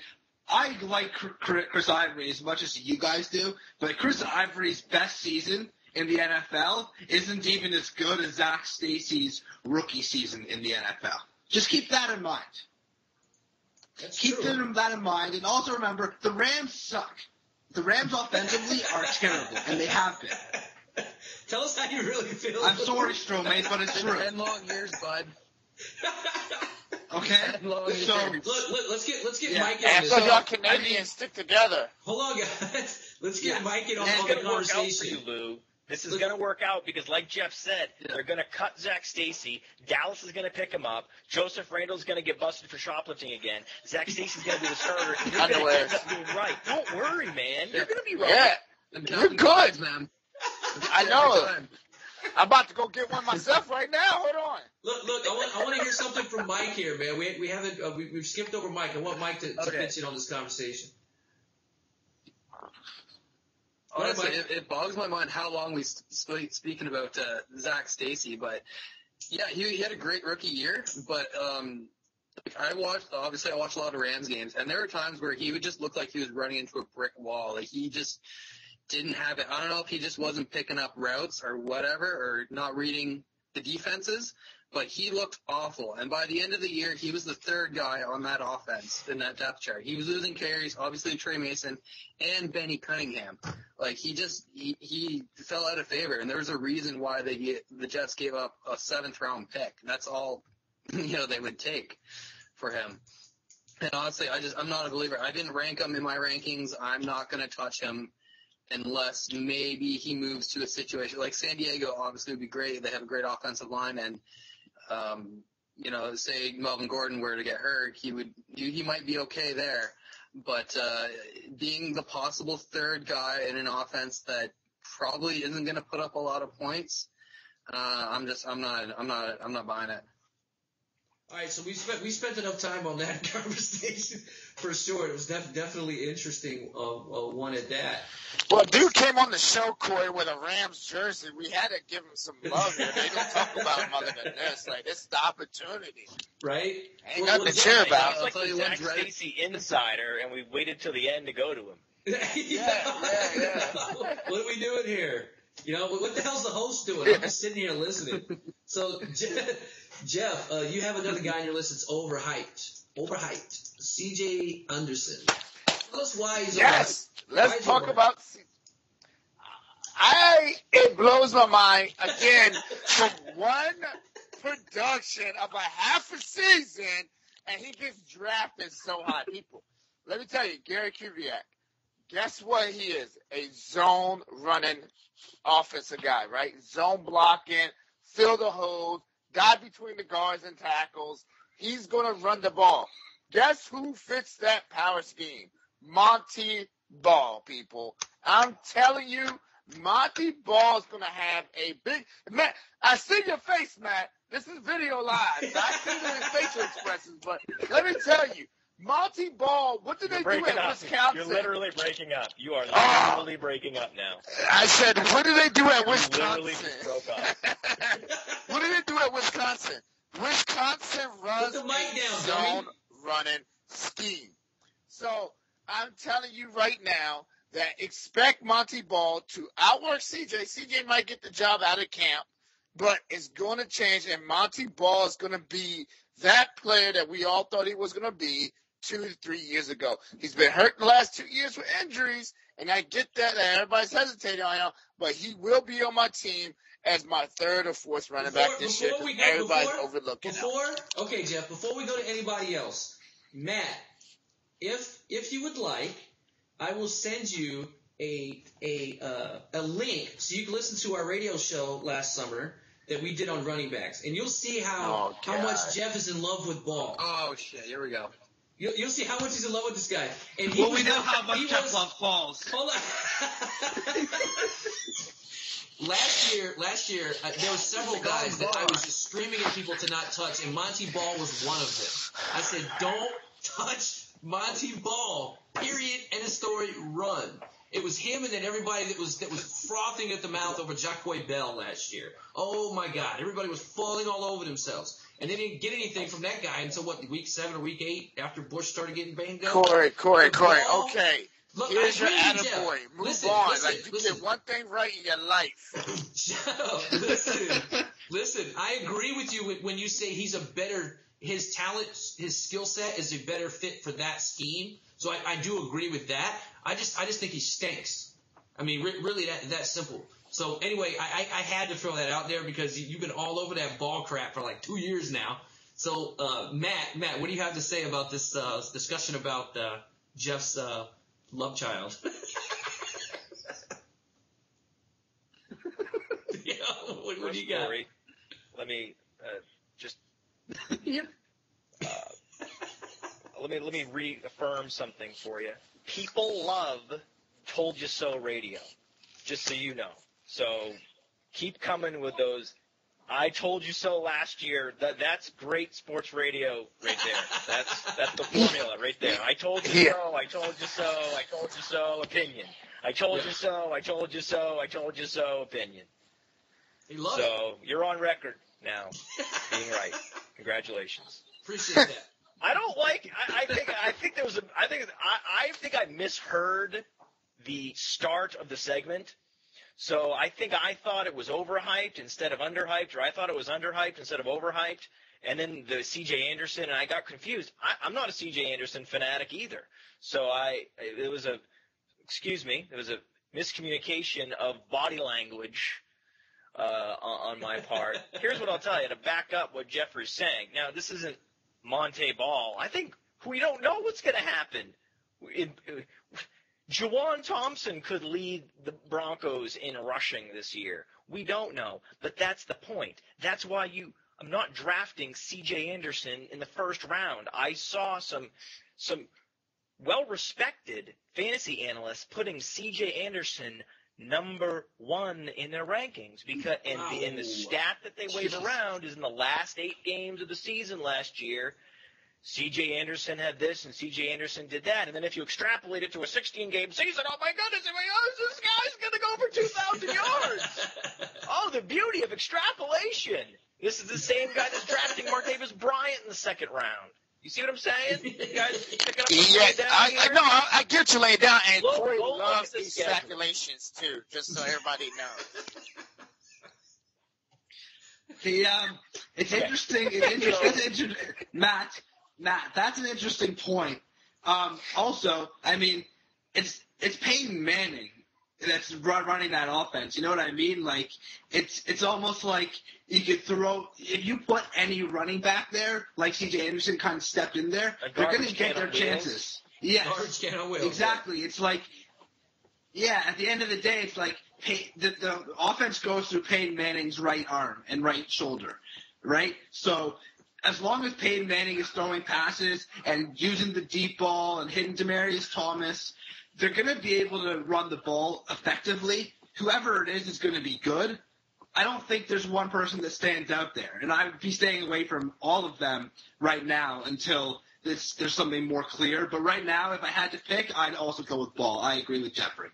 I like Cr- Cr- Chris Ivory as much as you guys do, but Chris Ivory's best season in the NFL isn't even as good as Zac Stacy's rookie season in the NFL. Just keep that in mind. That's Keep true. that in mind, and also remember the Rams suck. The Rams offensively are terrible, and they have been. Tell us how you really feel. I'm sorry, Stromme, but it's true. Ten long years, bud. Okay, Ten long so years. Look, look, let's get let's get Yeah. Mike in And this. so So, y'all Canadians stick together. Hold on, guys. Let's get Yeah. Mike in on, And on the going work out for conversation. you, Lou. This is going to work out because, like Jeff said, they're going to cut Zac Stacy. Dallas is going to pick him up. Joseph Randle's going to get busted for shoplifting again. Zac Stacy's going to be the starter. And you're going to Underwear. end up being right. Don't worry, man. You're going to be right. Yeah, I'm You're counting good. cards, man. I know Every it. time. I'm about to go get one myself right now. Hold on. Look, look. I want I want to hear something from Mike here, man. We we haven't uh, we, we've skipped over Mike. I want Mike to, to Okay. pitch in on this conversation. Honestly, it, it bogs my mind how long we sp- speaking about uh, Zac Stacy, but yeah, he, he had a great rookie year. But um, like, I watched obviously I watched a lot of Rams games, and there were times where he would just look like he was running into a brick wall. Like he just didn't have it. I don't know if he just wasn't picking up routes or whatever, or not reading the defenses. But he looked awful, and by the end of the year, he was the third guy on that offense in that depth chart. He was losing carries, obviously Tre Mason and Benny Cunningham. Like he just he, he fell out of favor, and there was a reason why they the Jets gave up a seventh round pick. That's all you know they would take for him. And honestly, I just I'm not a believer. I didn't rank him in my rankings. I'm not going to touch him unless maybe he moves to a situation like San Diego. Obviously, would be great. They have a great offensive line, and um, you know, say Melvin Gordon were to get hurt, he would he, might be okay there. But uh, being the possible third guy in an offense that probably isn't going to put up a lot of points, uh, I'm just I'm not I'm not I'm not buying it. All right, so we spent we spent enough time on that conversation for sure. It was def- definitely interesting. Uh, uh, one at that. Well, dude came on the show, Corey, with a Rams jersey. We had to give him some love here. They don't talk about him other than this. Like, it's the opportunity. right? Ain't Well, nothing well, to cheer yeah, about. It's like I'll the tell you Zac what, Drake- Stacy insider, and we waited till the end to go to him. yeah, yeah, yeah. what are we doing here? You know, what the hell's the host doing? I'm just sitting here listening. So, Jeff, Jeff uh, you have another guy on your list that's overhyped. Overhyped. C.J. Anderson. Tell us why he's Yes. Let's Why'd talk about. I it blows my mind again from one production of a half a season, and he gets drafted so high. People, let me tell you, Gary Kubiak. Guess what he is? A zone running offensive guy, right? Zone blocking, fill the holes, guy between the guards and tackles. He's going to run the ball. Guess who fits that power scheme? Montee Ball, people. I'm telling you, Montee Ball is going to have a big. Matt, I see your face, Matt. This is video live. I see the facial expressions, but let me tell you, Montee Ball. What did You're they do breaking at up. Wisconsin? You're literally breaking up. You are Ah. literally breaking up now. I said, what did they do at You literally Wisconsin? just broke up. what did they do at Wisconsin? Wisconsin runs Put the mic down, zone running scheme. So I'm telling you right now that expect Montee Ball to outwork CJ. CJ might get the job out of camp, but it's going to change, and Montee Ball is going to be that player that we all thought he was going to be. two to three years ago. He's been hurt in the last two years with injuries, and I get that, that everybody's hesitating on him, but he will be on my team as my third or fourth running Before- back this year. we 'cause go- everybody's before- overlooking him. Before, okay, Jeff. Before we go to anybody else, Matt, if if you would like, I will send you a a uh, a link so you can listen to our radio show last summer that we did on running backs, and you'll see how Oh, how much Jeff is in love with ball. Oh shit! Here we go. You'll, you'll see how much he's in love with this guy. And he Well, was we know how much Jeff was- loves balls. Hold on. last year, last year, uh, there were several guys that I was just screaming at people to not touch, and Montee Ball was one of them. I said, "Don't touch Montee Ball." Period. End of story. Run. It was him and then everybody that was that was frothing at the mouth over Joique Bell last year. Oh my God! Everybody was falling all over themselves, and they didn't get anything from that guy until what week seven or week eight after Bush started getting banged up. Corey, Corey, The Corey. Okay, Look, here's I your agree with you, Jeff. attaboy. Move Listen, on. listen, like you listen. get one thing right in your life. Up. Listen, listen. I agree with you when- you say he's a better, his talent, his skill set is a better fit for that scheme. So I, I do agree with that. I just, I just think he stinks. I mean, re- really that that simple. So anyway, I, I, I had to throw that out there because you, you've been all over that ball crap for like two years now. So uh, Matt, Matt, what do you have to say about this uh, discussion about uh, Jeff's uh, love child? yeah, what, what do you got? story, let me uh, just Yep. uh, let me let me reaffirm something for you. People love "Told You So" radio, just so you know. So keep coming with those. I told you so last year. That that's great sports radio right there. That's that's the formula right there. I told you Yeah. so. I told you so. I told you so. Opinion. I told Yeah. you so. I told you so. I told you so. Opinion. He loved it. So you're on record now, being right. Congratulations. Appreciate that. I don't like. I, I think. I think there was a. I think. I, I think I misheard the start of the segment. So I think I thought it was overhyped instead of underhyped, or I thought it was underhyped instead of overhyped. And then the C.J. Anderson, and I got confused. I, I'm not a C.J. Anderson fanatic either. So I. It was a. Excuse me. It was a miscommunication of body language uh, on, on my part. Here's what I'll tell you to back up what Jeffrey's saying. Now, this isn't Montee Ball. I think we don't know what's going to happen. It, it, Juwan Thompson could lead the Broncos in rushing this year. We don't know, but that's the point. That's why you. I'm not drafting C.J. Anderson in the first round. I saw some some well-respected fantasy analysts putting C.J. Anderson number one in their rankings because and the, and the stat that they wave around is in the last eight games of the season last year. C.J. Anderson had this and C.J. Anderson did that, and then if you extrapolate it to a 16-game season, oh my goodness, oh this guy's going to go for 2,000 yards. Oh, the beauty of extrapolation. This is the same guy that's drafting Martavis Bryant in the second round. You see what I'm saying? You guys picking up Yeah, I, here? I no, I, I get you laying down, and Look, Corey look loves at these schedule. speculations too, just so everybody knows. The um, it's interesting. It's interesting. It's inter- Matt, Matt, that's an interesting point. Um, also, I mean, it's it's Peyton Manning that's running that offense. You know what I mean? Like, it's it's almost like you could throw if you put any running back there, like C.J. Anderson kind of stepped in there, they're going to get their chances. Yes, Garbage can on wheels. Exactly. It's like, yeah, at the end of the day, it's like Pey- the, the offense goes through Peyton Manning's right arm and right shoulder, right? So as long as Peyton Manning is throwing passes and using the deep ball and hitting Demaryius Thomas, they're going to be able to run the ball effectively. Whoever it is is going to be good. I don't think there's one person that stands out there, and I'd be staying away from all of them right now until this, there's something more clear. But right now, if I had to pick, I'd also go with Ball. I agree with Jeffrey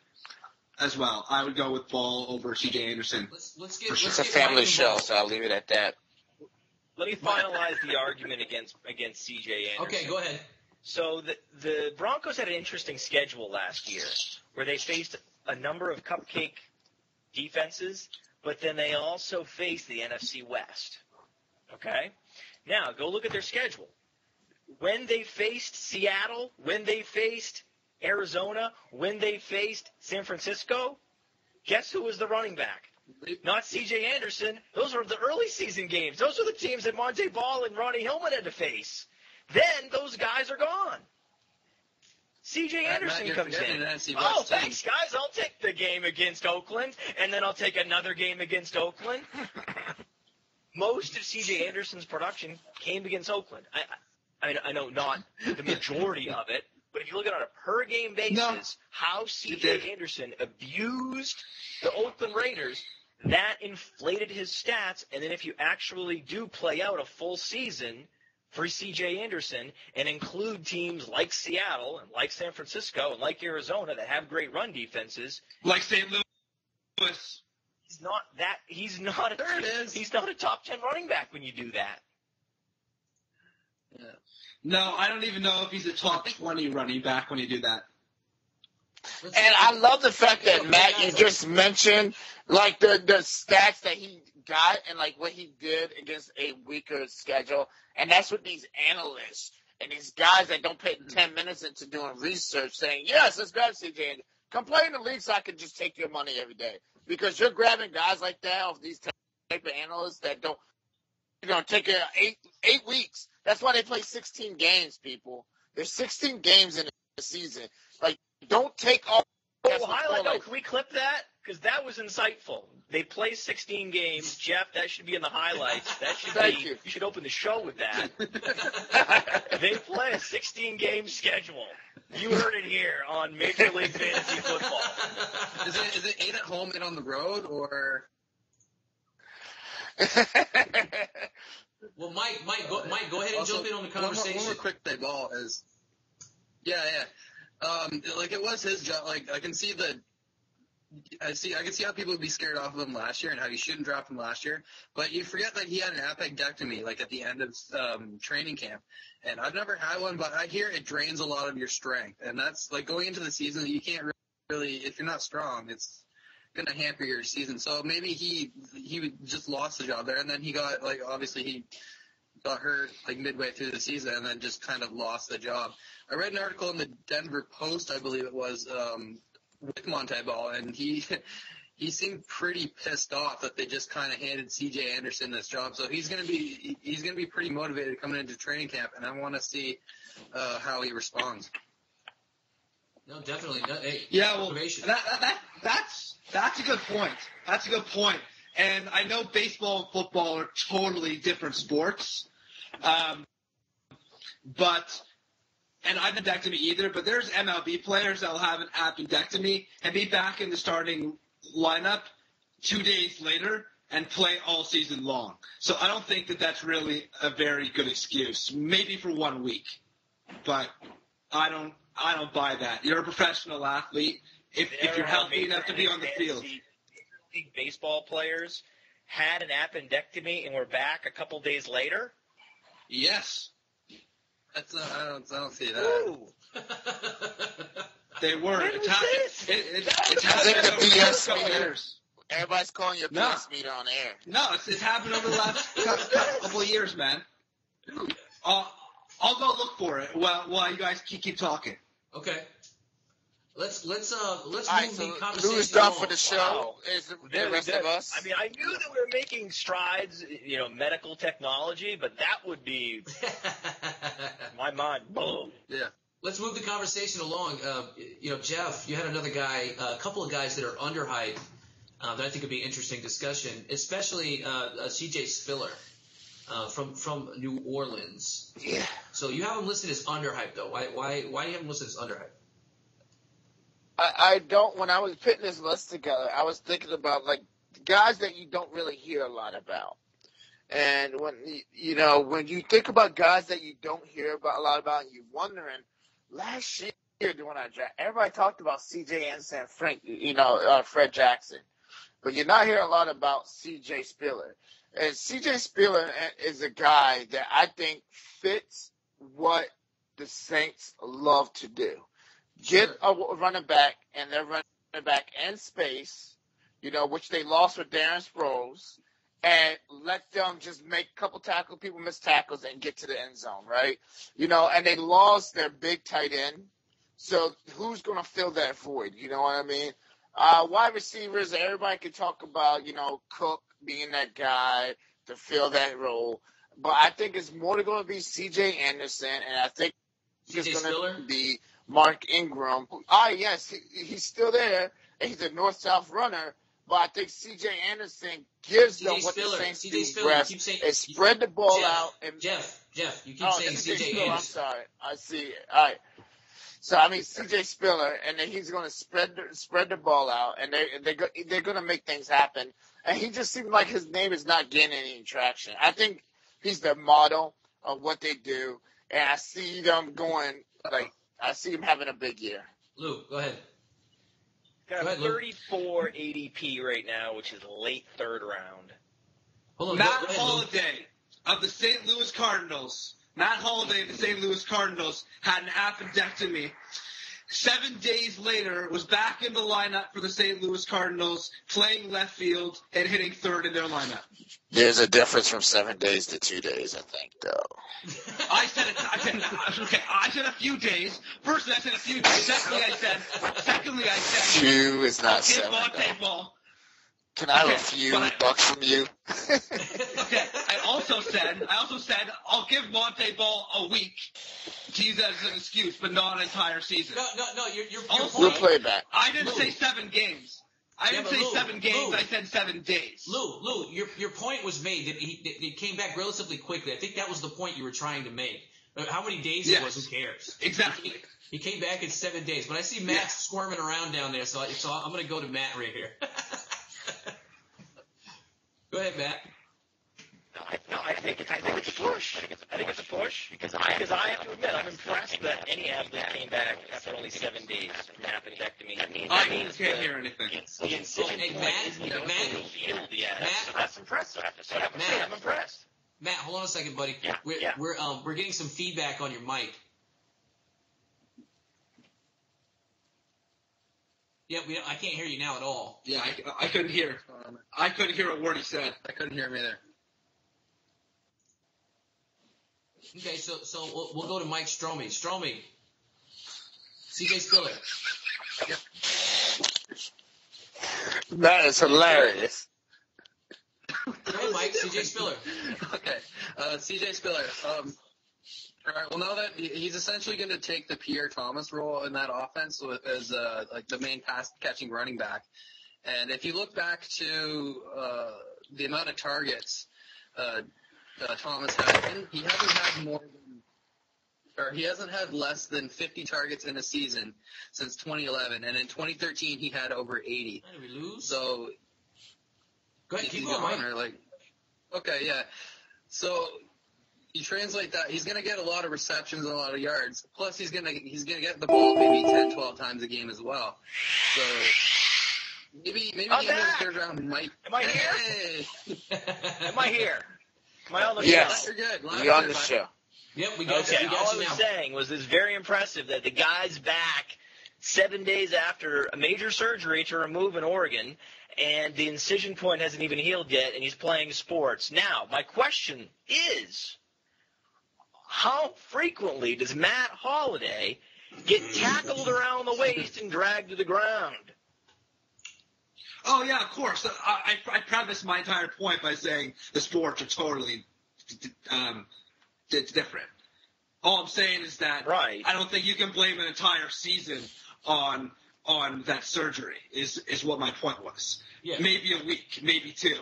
as well. I would go with Ball over C.J. Anderson. Let's let's get. For sure. let's It's a family Ryan show, so I'll leave it at that. Let me finalize the argument against against C.J. Anderson. Okay, go ahead. So the the Broncos had an interesting schedule last year, where they faced a number of cupcake defenses, but then they also faced the NFC West. Okay, now go look at their schedule. when they faced Seattle, when they faced Arizona, when they faced San Francisco, guess who was the running back? Not C.J. Anderson. Those were the early season games. Those are the teams that Montee Ball and Ronnie Hillman had to face. Then those guys are gone. C.J. Anderson comes in. Oh, thanks, guys. I'll take the game against Oakland, and then I'll take another game against Oakland. Most of C.J. Anderson's production came against Oakland. I, I, I know not the majority of it, but if you look at it on a per game basis, No. how. C.J. Anderson abused the Oakland Raiders, that inflated his stats. And then if you actually do play out a full season for C.J. Anderson and include teams like Seattle and like San Francisco and like Arizona that have great run defenses, Like St. Louis. he's not that. He's not. A, There it is. He's not a top ten running back when you do that. No, I don't even know if he's a top 20 running back when you do that. And I love the fact that Matt, you just mentioned like the the stats that he got and like what he did against a weaker schedule, and that's what these analysts and these guys that don't put ten minutes into doing research saying, yes, let's grab CJ. Come play in the league so I can just take your money every day because you're grabbing guys like that off these type of analysts that don't, you know, take eight eight weeks. That's why they play 16 games, people. There's 16 games in a season. Like, don't take all. Oh, that's highlight. No, like, can we clip that? Because that was insightful. They play 16 games. Jeff, that should be in the highlights. That should Thank be. you. should open the show with that. they play a 16 game schedule. You heard it here on Major League Fantasy Football. Is it is it eight at home, and on the road, or well, Mike, Mike, go, Mike, go ahead and Also, jump in on the one more- conversation. One more, quick play ball is, yeah, yeah. Um, like it was his job. Like I can see the, I see, I can see how people would be scared off of him last year and how you shouldn't drop him last year. But you forget that he had an appendectomy like at the end of um, training camp, and I've never had one, but I hear it drains a lot of your strength, and that's like going into the season. You can't really, if you're not strong, it's going to hamper your season. So maybe he he just lost the job there, and then he got like obviously he got hurt like midway through the season and then just kind of lost the job. I read an article in the Denver Post, I believe it was, um, with Montee Ball, and he he seemed pretty pissed off that they just kind of handed C.J. Anderson this job. So he's gonna be he's gonna be pretty motivated coming into training camp, and I want to see uh, how he responds. No, definitely. No, hey, Yeah, well, that, that, that, that's that's a good point. That's a good point. And I know baseball and football are totally different sports, um, but and I haven't appendectomy either. But there's MLB players that'll have an appendectomy and be back in the starting lineup two days later and play all season long. So I don't think that that's really a very good excuse. Maybe for one week, but I don't. I don't buy that. You're a professional athlete. If, if you're healthy enough to be on the field, League baseball players had an appendectomy and were back a couple days later. yes, That's uh, I don't I don't see that. They were. When It's was happened. this? It, it, That it's was- happened Is it over the the BS couple years. Everybody's calling your No. PS meter on air. No, it's, it's happened over the last couple of years, man. Uh, I'll go look for it while while you guys keep, keep talking. Okay. Let's let's uh let's All right, move so the conversation who's done along. for the show? Wow. Is the, There the rest of us? I mean, I knew that we were making strides, you know, medical technology, but that would be my mind. Boom. Yeah. Let's move the conversation along. Uh, you know, Jeff, you had another guy, a couple of guys that are underhyped uh, that I think would be an interesting discussion, especially uh, uh, C.J. Spiller uh, from from New Orleans. yeah. So you have him listed as underhyped, though. Why why why do you have him listed as underhyped? I, I don't. When I was putting this list together, I was thinking about like guys that you don't really hear a lot about. And when you- know when you think about guys that you don't hear about a lot about, and you're wondering, last year when I draft, everybody talked about C.J. Anderson, and Frank, you know, uh, Fred Jackson, but you're not hearing a lot about C.J. Spiller. And C.J. Spiller is a guy that I think fits what the Saints love to do get a running back and their running back in space, you know, which they lost with Darren Sproles, and let them just make a couple tackle people miss tackles and get to the end zone, right? You know, and they lost their big tight end. So who's going to fill that void? You know what I mean? Uh, wide receivers, everybody can talk about, you know, Cook being that guy to fill that role. But I think it's more going to be C.J. Anderson, and I think Spiller? going to be Mark Ingram. Ah, yes, he, he's still there, and he's a north-south runner. But I think C.J. Anderson gives them what Spiller. the Saints CJ do Spiller. Best saying spread the ball Jeff, out and Jeff, Jeff, you keep Oh, saying CJ Spiller. I'm Anderson. sorry. I see. All right. So I mean CJ Spiller, and then he's going to spread the, spread the ball out, and they they go, they're going to make things happen. And he just seems like his name is not gaining any traction. I think he's the model of what they do, and I see them going like I see him having a big year. Luke, go ahead. Got Go a ahead, Luke. 34 ADP right now, which is late third round. Hold on. Matt go, go ahead, Luke. Holliday of the St. Louis Cardinals. Matt Holliday of the St. Louis Cardinals had an appendectomy. Seven days later, was back in the lineup for the St. Louis Cardinals, playing left field and hitting third in their lineup. There's a difference from seven days to two days, I think, though. I said it. I said okay. I said a few days. First, I said a few days. Secondly, I said. Secondly, I said. Two is not seven. Ball. Can I have a few I- bucks from you? Okay. I also said. I also said I'll give Montee Ball a week to use that as an excuse, but not an entire season. No, no, no. You're, you're, you're Also- We'll play it back. I didn't Lou. say seven games. I Yeah, didn't say Lou, seven games. Lou. I said seven days. Lou, Lou, your your point was made that he that it came back relatively quickly. I think that was the point you were trying to make. Uh, How many days it was? Who cares? Exactly. He came back in seven days, but I see Matt Yeah. squirming around down there, so, I, so I'm going to go to Matt right here. go ahead, Matt. No, I, no, I think it's, I think it's a push. I think it's, I think it's a push because I, because I have to admit, I'm impressed that any athlete came back after only seven days from an appendectomy. That means, I that means can't the, hear anything. the incision Hey, point Matt, isn't even Matt, fully healed. Matt. so that's impressive. I have to say, I have Matt. I'm impressed. Matt, hold on a second, buddy. Yeah, we're yeah. we're um we're getting some feedback on your mic. Yeah, we I can't hear you now at all. Yeah, I, I couldn't hear. Um, I couldn't hear a word he said. I couldn't hear him either. Okay, so so we'll, we'll go to Mike Stromme. Stromme, CJ Spiller. That is hilarious. Go ahead, Mike. CJ Spiller. okay. Uh, CJ Spiller. Um, all right. Well, now that he's essentially going to take the Pierre Thomas role in that offense as uh, like the main pass catching running back. And if you look back to uh, the amount of targets uh, uh, Thomas had, he hasn't had more than, or he hasn't had less than 50 targets in a season since 2011. And in 2013, he had over 80. Did we lose? So go ahead, keep going, or like, okay, yeah. So you translate that, he's going to get a lot of receptions and a lot of yards. Plus, he's going to he's going to get the ball maybe 10, 12 times a game as well. So maybe maybe I'm the end the third round might. Am I here? Hey, Am I here? Am I on the Yes. show? you're good. Loud You're on the clear, show. Yep, we got Okay, you. We all got I was now. saying was it's very impressive that the guy's back seven days after a major surgery to remove an organ, and the incision point hasn't even healed yet, and he's playing sports. Now, my question is, how frequently does Matt Holliday get tackled around the waist and dragged to the ground? Oh yeah, of course. I, I, I prefaced my entire point by saying the sports are totally um, di- different. All I'm saying is that Right. I don't think you can blame an entire season on on that surgery. Is is what my point was. Yeah. Maybe a week, maybe two.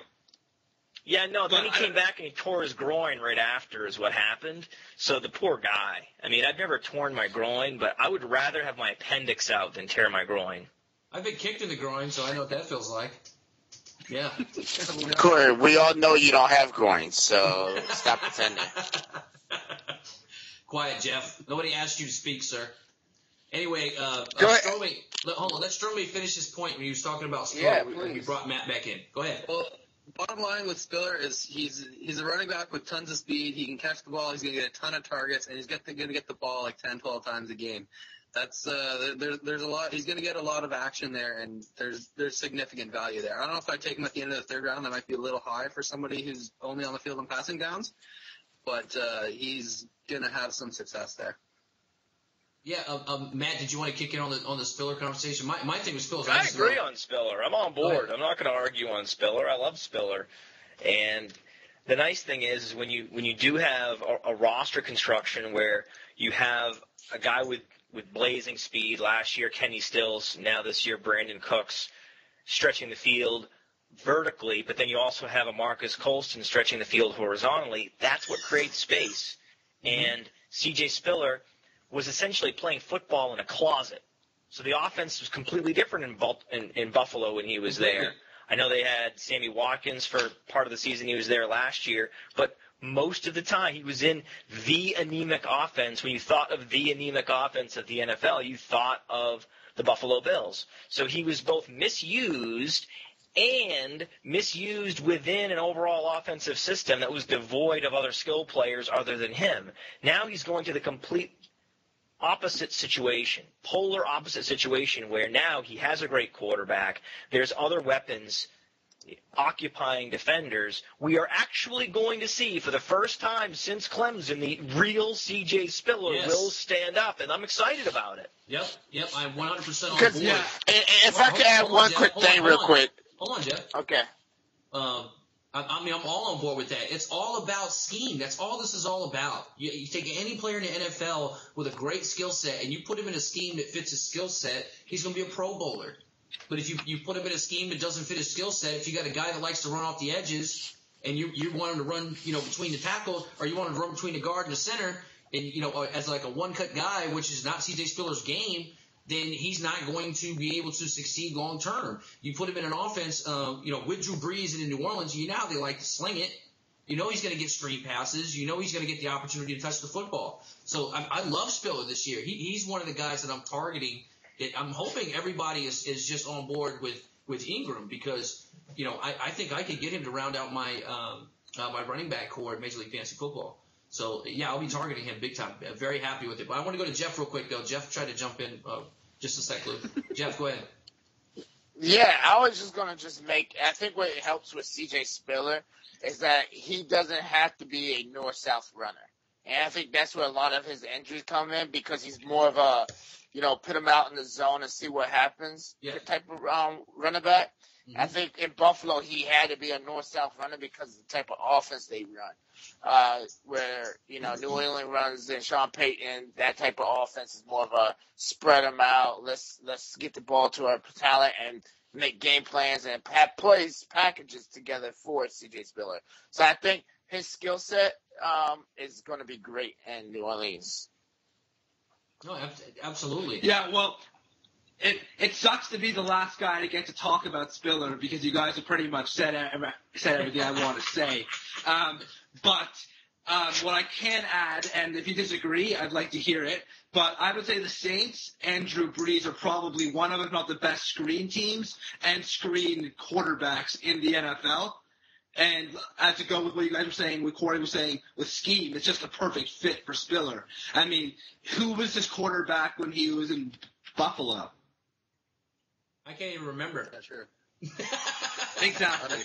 Yeah, no, then he I came back and he tore his groin right after is what happened. So the poor guy. I mean, I've never torn my groin, but I would rather have my appendix out than tear my groin. I've been kicked in the groin, so I know what that feels like. Yeah. Corey, we all know you don't have groins, so stop pretending. Quiet, Jeff. Nobody asked you to speak, sir. Anyway, uh, Go uh ahead. Stromme, let, hold on. Let Stromme finish his point when he was talking about Spiller. Yeah, when we brought Matt back in. Go ahead. Well, bottom line with Spiller is he's he's a running back with tons of speed. He can catch the ball. He's going to get a ton of targets, and he's going to get the ball like 10, 12 times a game. That's uh, there's there's a lot. He's going to get a lot of action there, and there's there's significant value there. I don't know if I take him at the end of the third round. That might be a little high for somebody who's only on the field in passing downs, but uh, he's going to have some success there. Yeah, um, um, Matt, did you want to kick in on the on the Spiller conversation? My my thing was Spiller. I agree on Spiller. I'm on board. I'm not going to argue on Spiller. I love Spiller, and the nice thing is, is when you when you do have a, a roster construction where you have a guy with with blazing speed last year, Kenny Stills. Now this year, Brandin Cooks stretching the field vertically, but then you also have a Marques Colston stretching the field horizontally. That's what creates space. Mm-hmm. And C.J. Spiller was essentially playing football in a closet. So the offense was completely different in, in, in Buffalo when he was there. I know they had Sammy Watkins for part of the season. He was there last year, but most of the time he was in the anemic offense. When you thought of the anemic offense of the NFL, you thought of the Buffalo Bills. So he was both misused and misused within an overall offensive system that was devoid of other skill players other than him. Now he's going to the complete opposite situation, polar opposite situation where now he has a great quarterback. There's other weapons occupying defenders, we are actually going to see for the first time since Clemson the real CJ Spiller yes. will stand up, and I'm excited about it. Yep, yep, I'm 100 percent on board. Yeah, if I could add one quick thing, real quick. Hold on, Jeff. Okay. Um, I, mean, I'm all on board with that. It's all about scheme. That's all this is all about. You, you take any player in the NFL with a great skill set and you put him in a scheme that fits his skill set, he's going to be a Pro Bowler. But if you, you put him in a scheme that doesn't fit his skill set, if you got a guy that likes to run off the edges and you, you want him to run, you know, between the tackles or you want him to run between the guard and the center and, you know, uh, as like a one cut guy, which is not CJ Spiller's game, then he's not going to be able to succeed long term. You put him in an offense, uh, you know, with Drew Brees and in New Orleans, you know they like to sling it. You know he's going to get screen passes. You know he's going to get the opportunity to touch the football. So I, I love Spiller this year. He, he's one of the guys that I'm targeting I'm hoping everybody is, is just on board with, with Ingram because, you know, I, I think I could get him to round out my, um, uh, my running back core at Major League Fantasy Football. So yeah, I'll be targeting him big time. Very happy with it. But I want to go to Jeff real quick though. Jeff tried to jump in. Uh, just a sec, Luke. Jeff, go ahead. Yeah, I was just gonna just make. I think what helps with CJ Spiller is that he doesn't have to be a north-south runner, and I think that's where a lot of his injuries come in because he's more of a you know, put him out in the zone and see what happens yeah. type of um, running back. Mm-hmm. I think in Buffalo he had to be a north-south runner because of the type of offense they run. Uh, where you know New England runs and Sean Payton, that type of offense is more of a spread them out. Let's let's get the ball to our talent and make game plans and have plays packages together for CJ Spiller. So I think his skill set um, is going to be great in New Orleans. No, absolutely. Yeah, well, it it sucks to be the last guy to get to talk about Spiller because you guys have pretty much said said everything I want to say. Um, but um, what I can add, and if you disagree, I'd like to hear it. But I would say the Saints and Drew Brees are probably one of, if not the best screen teams and screen quarterbacks in the NFL. And as to go with what you guys were saying, what Corey was saying with scheme, it's just a perfect fit for Spiller. I mean, who was his quarterback when he was in Buffalo? I can't even remember. That's true. exactly.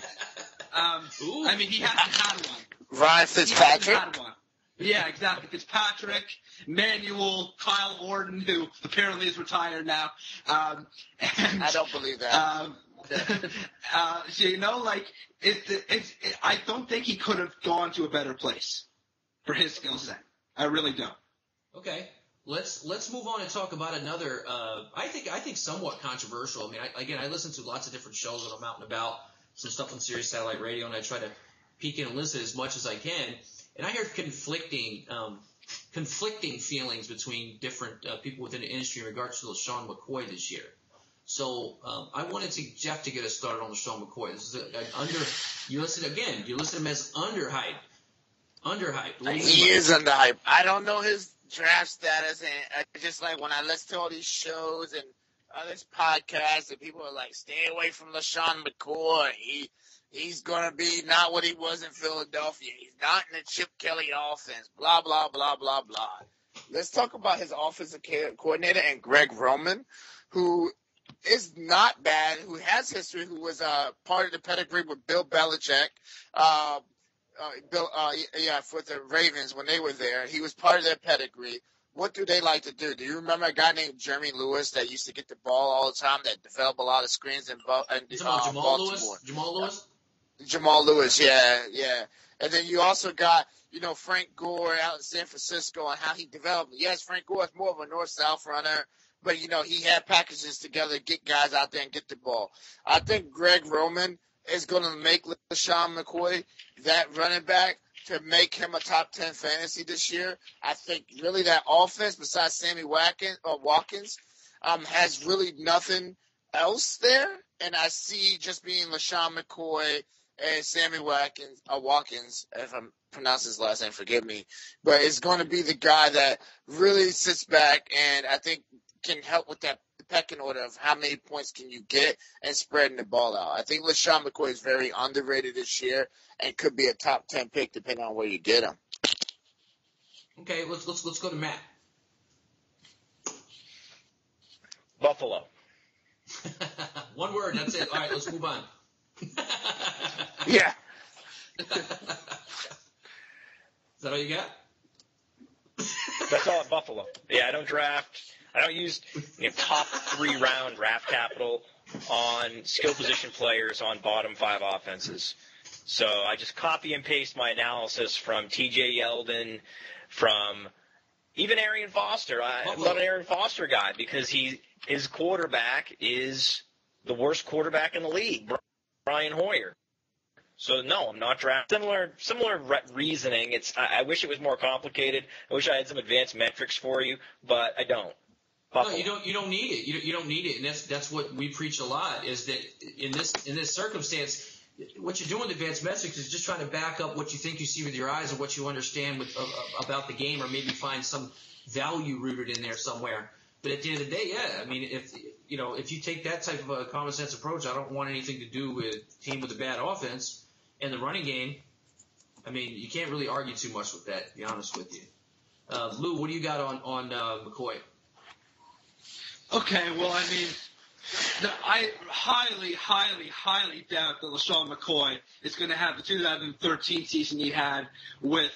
Um, I mean, he hasn't had one. Ryan Fitzpatrick. Yeah, exactly. Fitzpatrick, Manuel, Kyle Orton, who apparently is retired now. Um, and, I don't believe that. Um, uh, so, you know, like it's, it's, it, I don't think he could have gone to a better place for his skill set. I really don't. Okay. Let's let's move on and talk about another. Uh, I think I think somewhat controversial. I mean, I, again, I listen to lots of different shows when I'm out and about. Some stuff on Sirius Satellite Radio, and I try to peek in and listen as much as I can. And I hear conflicting um, conflicting feelings between different uh, people within the industry in regards to LeSean McCoy this year. So um, I wanted to Jeff to get us started on LeSean McCoy. This is a, an under. You listen again. You listen to him as underhyped. Underhyped. He is underhyped. I don't know his draft status, and I just like when I listen to all these shows and other podcasts, and people are like, "Stay away from LeSean McCoy. He he's gonna be not what he was in Philadelphia. He's not in the Chip Kelly offense. Blah blah blah blah blah." let's talk about his offensive coordinator and Greg Roman, who is not bad, who has history, who was uh, part of the pedigree with Bill Belichick. Uh, uh, Bill, uh, yeah, for the Ravens when they were there. He was part of their pedigree. What do they like to do? Do you remember a guy named Jeremy Lewis that used to get the ball all the time, that developed a lot of screens in, in uh, Jamal Baltimore? Lewis? Jamal Lewis? Jamal Lewis, yeah, yeah. And then you also got, you know, Frank Gore out in San Francisco and how he developed. Yes, Frank Gore is more of a north-south runner, but you know he had packages together, to get guys out there and get the ball. I think Greg Roman is going to make LeSean McCoy that running back to make him a top ten fantasy this year. I think really that offense, besides Sammy Watkins, or Watkins, um, has really nothing else there. And I see just being LeSean McCoy and Sammy Watkins, uh, Watkins, if I'm pronouncing his last name, forgive me, but it's going to be the guy that really sits back and I think can help with that pecking order of how many points can you get and spreading the ball out. I think LeSean McCoy is very underrated this year and could be a top ten pick depending on where you get him. Okay, let's let's let's go to Matt. Buffalo. One word, that's it. All right, let's move on. Yeah. Is that all you got? That's all at Buffalo. Yeah, I don't draft. I don't use you know, top three round draft capital on skill position players on bottom five offenses. So I just copy and paste my analysis from T.J. Yeldon, from even Arian Foster. I, I'm not an Arian Foster guy because he his quarterback is the worst quarterback in the league, Brian Hoyer. So no, I'm not drafting. Similar, similar re- reasoning. It's. I, I wish it was more complicated. I wish I had some advanced metrics for you, but I don't. No, you don't. You don't need it. You don't, you don't need it, and that's that's what we preach a lot. Is that in this in this circumstance, what you're doing with advanced metrics is just trying to back up what you think you see with your eyes and what you understand with uh, about the game, or maybe find some value rooted in there somewhere. But at the end of the day, yeah, I mean, if you know, if you take that type of a common sense approach, I don't want anything to do with team with a bad offense and the running game. I mean, you can't really argue too much with that. To be honest with you, uh, Lou, what do you got on on uh, McCoy? Okay, well, I mean, I highly, highly, highly doubt that LeSean McCoy is going to have the 2013 season he had with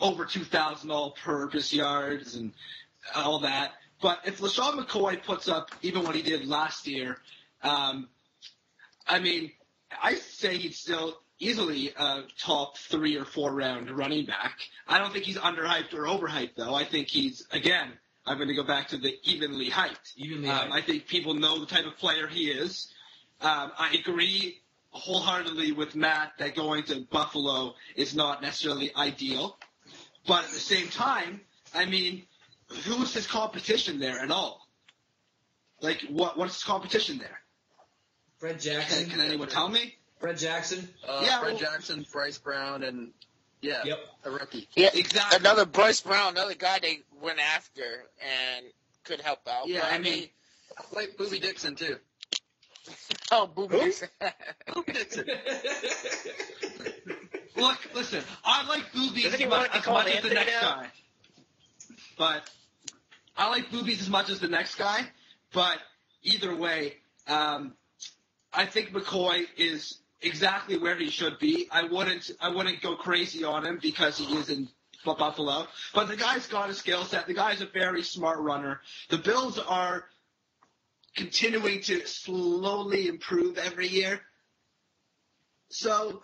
over 2,000 all-purpose yards and all that. But if LeSean McCoy puts up even what he did last year, um, I mean, I say he'd still easily a top three or four round running back. I don't think he's underhyped or overhyped, though. I think he's, again, I'm going to go back to the evenly hyped. Evenly Um. I think people know the type of player he is. Um, I agree wholeheartedly with Matt that going to Buffalo is not necessarily ideal. But at the same time, I mean, who's his competition there at all? Like, what what's his competition there? Fred Can, Jackson. can anyone tell me? Fred Jackson. Uh, Yeah, Fred well- Jackson, Bryce Brown, and yeah, Yep. a rookie. Yeah, Exactly. Another Bryce Brown, another guy they went after and could help out. Yeah, But, I I mean- mean, Like Boobie Dixon too. oh, Boom Who? Dixon. Boobie Dixon. Look, listen, I like Boobies as much, as called much as the next now? guy. But I like Boobies as much as the next guy. But either way, um, I think McCoy is exactly where he should be. I wouldn't, I wouldn't go crazy on him because he is in Buffalo. But the guy's got a skill set. The guy's a very smart runner. The Bills are continuing to slowly improve every year. So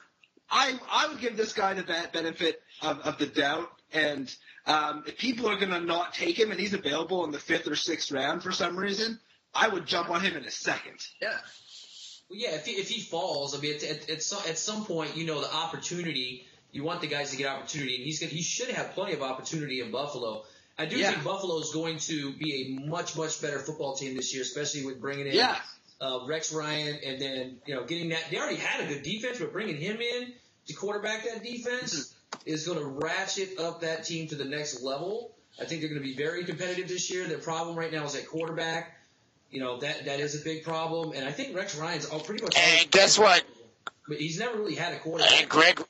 I I would give this guy the be- benefit of, of the doubt. And um, if people are going to not take him and he's available in the fifth or sixth round for some reason, I would jump on him in a second. Yeah. Well, yeah, if he, if he falls, I mean, at, at, at, some, at some point, you know, the opportunity, you want the guys to get opportunity, and he's gonna, he should have plenty of opportunity in Buffalo. I do Yeah. think Buffalo is going to be a much, much better football team this year, especially with bringing in Yeah. uh, Rex Ryan and then, you know, getting that. They already had a good defense, but bringing him in to quarterback that defense is going to ratchet up that team to the next level. I think they're going to be very competitive this year. Their problem right now is at quarterback. You know, that that is a big problem. And I think Rex Ryan's all pretty much. And guess what? But he's never really had a quarterback. And Greg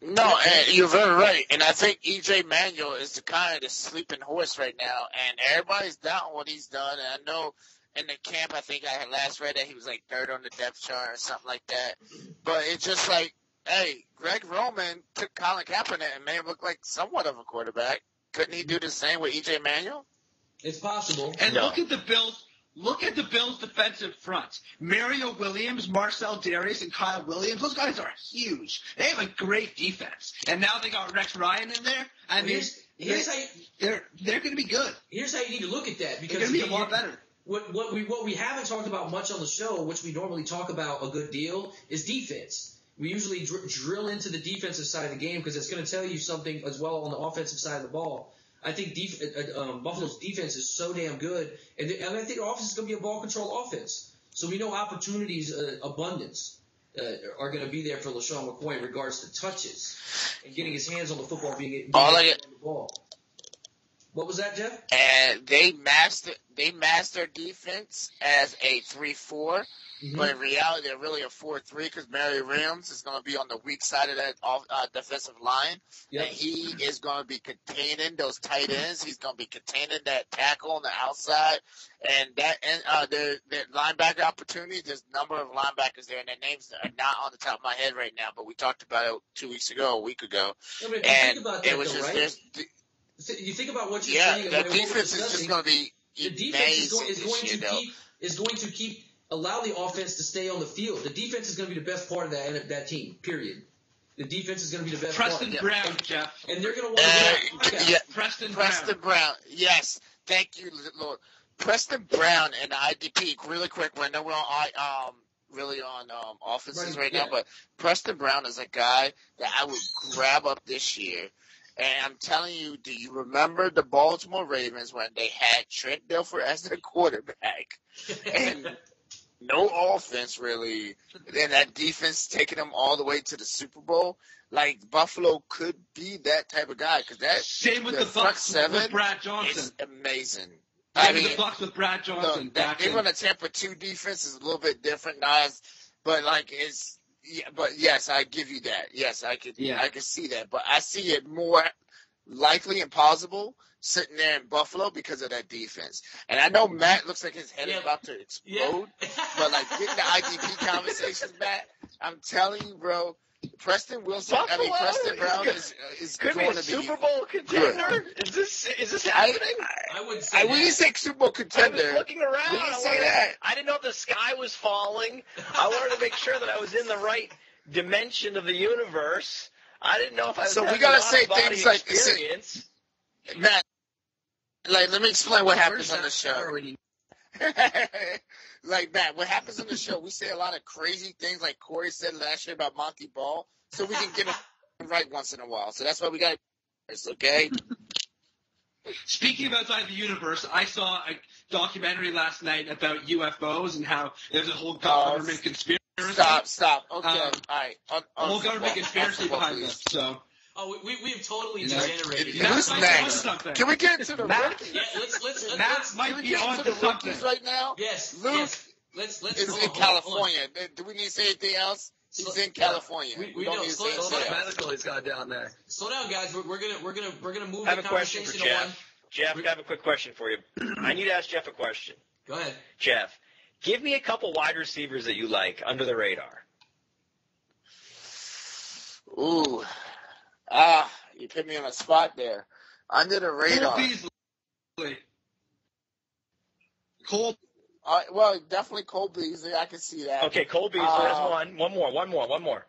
No, you're very right. And I think EJ Manuel is the kind of the sleeping horse right now, and everybody's down what he's done. And I know in the camp, I think I had last read that he was like third on the depth chart or something like that. But it's just like, hey, Greg Roman took Colin Kaepernick and made him look like somewhat of a quarterback. Couldn't he do the same with EJ Manuel? It's possible. And No. look at the Bills. Look at the Bills' defensive front. Mario Williams, Marcell Dareus, and Kyle Williams. Those guys are huge. They have a great defense. And now they got Rex Ryan in there. I mean, here's, here's how you, they're they're going to be good. here's how you need to look at that because They're because going to be a lot better. what what we what we haven't talked about much on the show, which we normally talk about a good deal, is defense. We usually dr- drill into the defensive side of the game because it's going to tell you something as well on the offensive side of the ball. I think def- uh, uh, um, Buffalo's defense is so damn good, and, they, and I think offense is going to be a ball control offense. So we know opportunities, uh, abundance, uh, are going to be there for LeSean McCoy in regards to touches and getting his hands on the football, being, being All I able to get- the ball. What was that, Jeff? And they master they master defense as a three four, Mhm. but in reality they're really a four three because Mary Williams is going to be on the weak side of that off, uh, defensive line, Yep. and he is going to be containing those tight ends. He's going to be containing that tackle on the outside, and that and uh, the the linebacker opportunities. There's a number of linebackers there, and their names are not on the top of my head right now, but we talked about it two weeks ago, a week ago, I mean, if you and it was though, just right? There's Th- You think about what you're yeah, saying. and the defense is just going to be the defense is going, is going to year, though. keep is going to keep allow the offense to stay on the field. The defense is going to be the best part of that that team. Period. The defense is going to be the best Preston part. Brown, Jeff. And they're going to want Uh, yeah, Preston, Preston Brown. Yes, thank you, Lord. Preston Brown and the IDP. Really quick, I know we're on I um really on um offenses Right, right, yeah. now, but Preston Brown is a guy that I would grab up this year. And I'm telling you, do you remember the Baltimore Ravens when they had Trent Dilfer as their quarterback? and no offense really, and that defense taking them all the way to the Super Bowl. Like Buffalo could be that type of guy because that Same with the the, Bucks seven with Brad Johnson. is amazing. Same I with mean, the Bucks with Brad Johnson. that, back they run a Tampa two defense is a little bit different, guys. But like it's, yeah, but yes, I give you that. Yes, I could, Yeah. I could see that. But I see it more likely and possible sitting there in Buffalo because of that defense. And I know Matt looks like his head Yeah. is about to yeah. explode. But like getting the IDP conversations back, I'm telling you, bro. Preston Wilson, I mean Preston Brown good. is uh, is Could be going a to be. Super Bowl contender. Is this is this I, happening? I would say I, we didn't say Super Bowl I was contender. looking around. We didn't I, say wanted- that. I didn't know if the sky was falling. I wanted to make sure that I was in the right dimension of the universe. I didn't know if I was So we gotta an say things like this. experience. Matt, like, let me explain what happens on the show. star when you- like Matt, what happens on the show? We say a lot of crazy things, like Corey said last year about Montee Ball, so we can get it right once in a while. So that's why we got this, okay? Speaking of outside the universe, I saw a documentary last night about UFOs and how there's a whole government conspiracy. Stop, stop. Okay, Um, all right. Un- A whole government conspiracy behind this. So Oh, we, we we've totally You know, degenerated. Who's next? something. Can we get to the Matt- rookies? Yeah, let's let's let's, Matt let's might Can we be get into onto the something. rookies right now? yes Luke yes let's let's Is in on, hold on. California. Do we need to say anything else? He's in California. We- We, we don't know. need to Slow- say slow anything What down. else. medical he's got down there? Slow down, guys. We're, we're gonna we're gonna we're gonna move I have the a question for conversation on. Jeff. Jeff, I have a quick question for you. I need to ask Jeff a question. Go ahead. Jeff, give me a couple wide receivers that you like under the radar. Ooh. Ah, you put me on a spot there. Under the Cole radar. Beasley. Cole Uh, well, definitely Cole Beasley. I can see that. Okay, Cole Beasley. Uh, That's one. One more. One more. One more.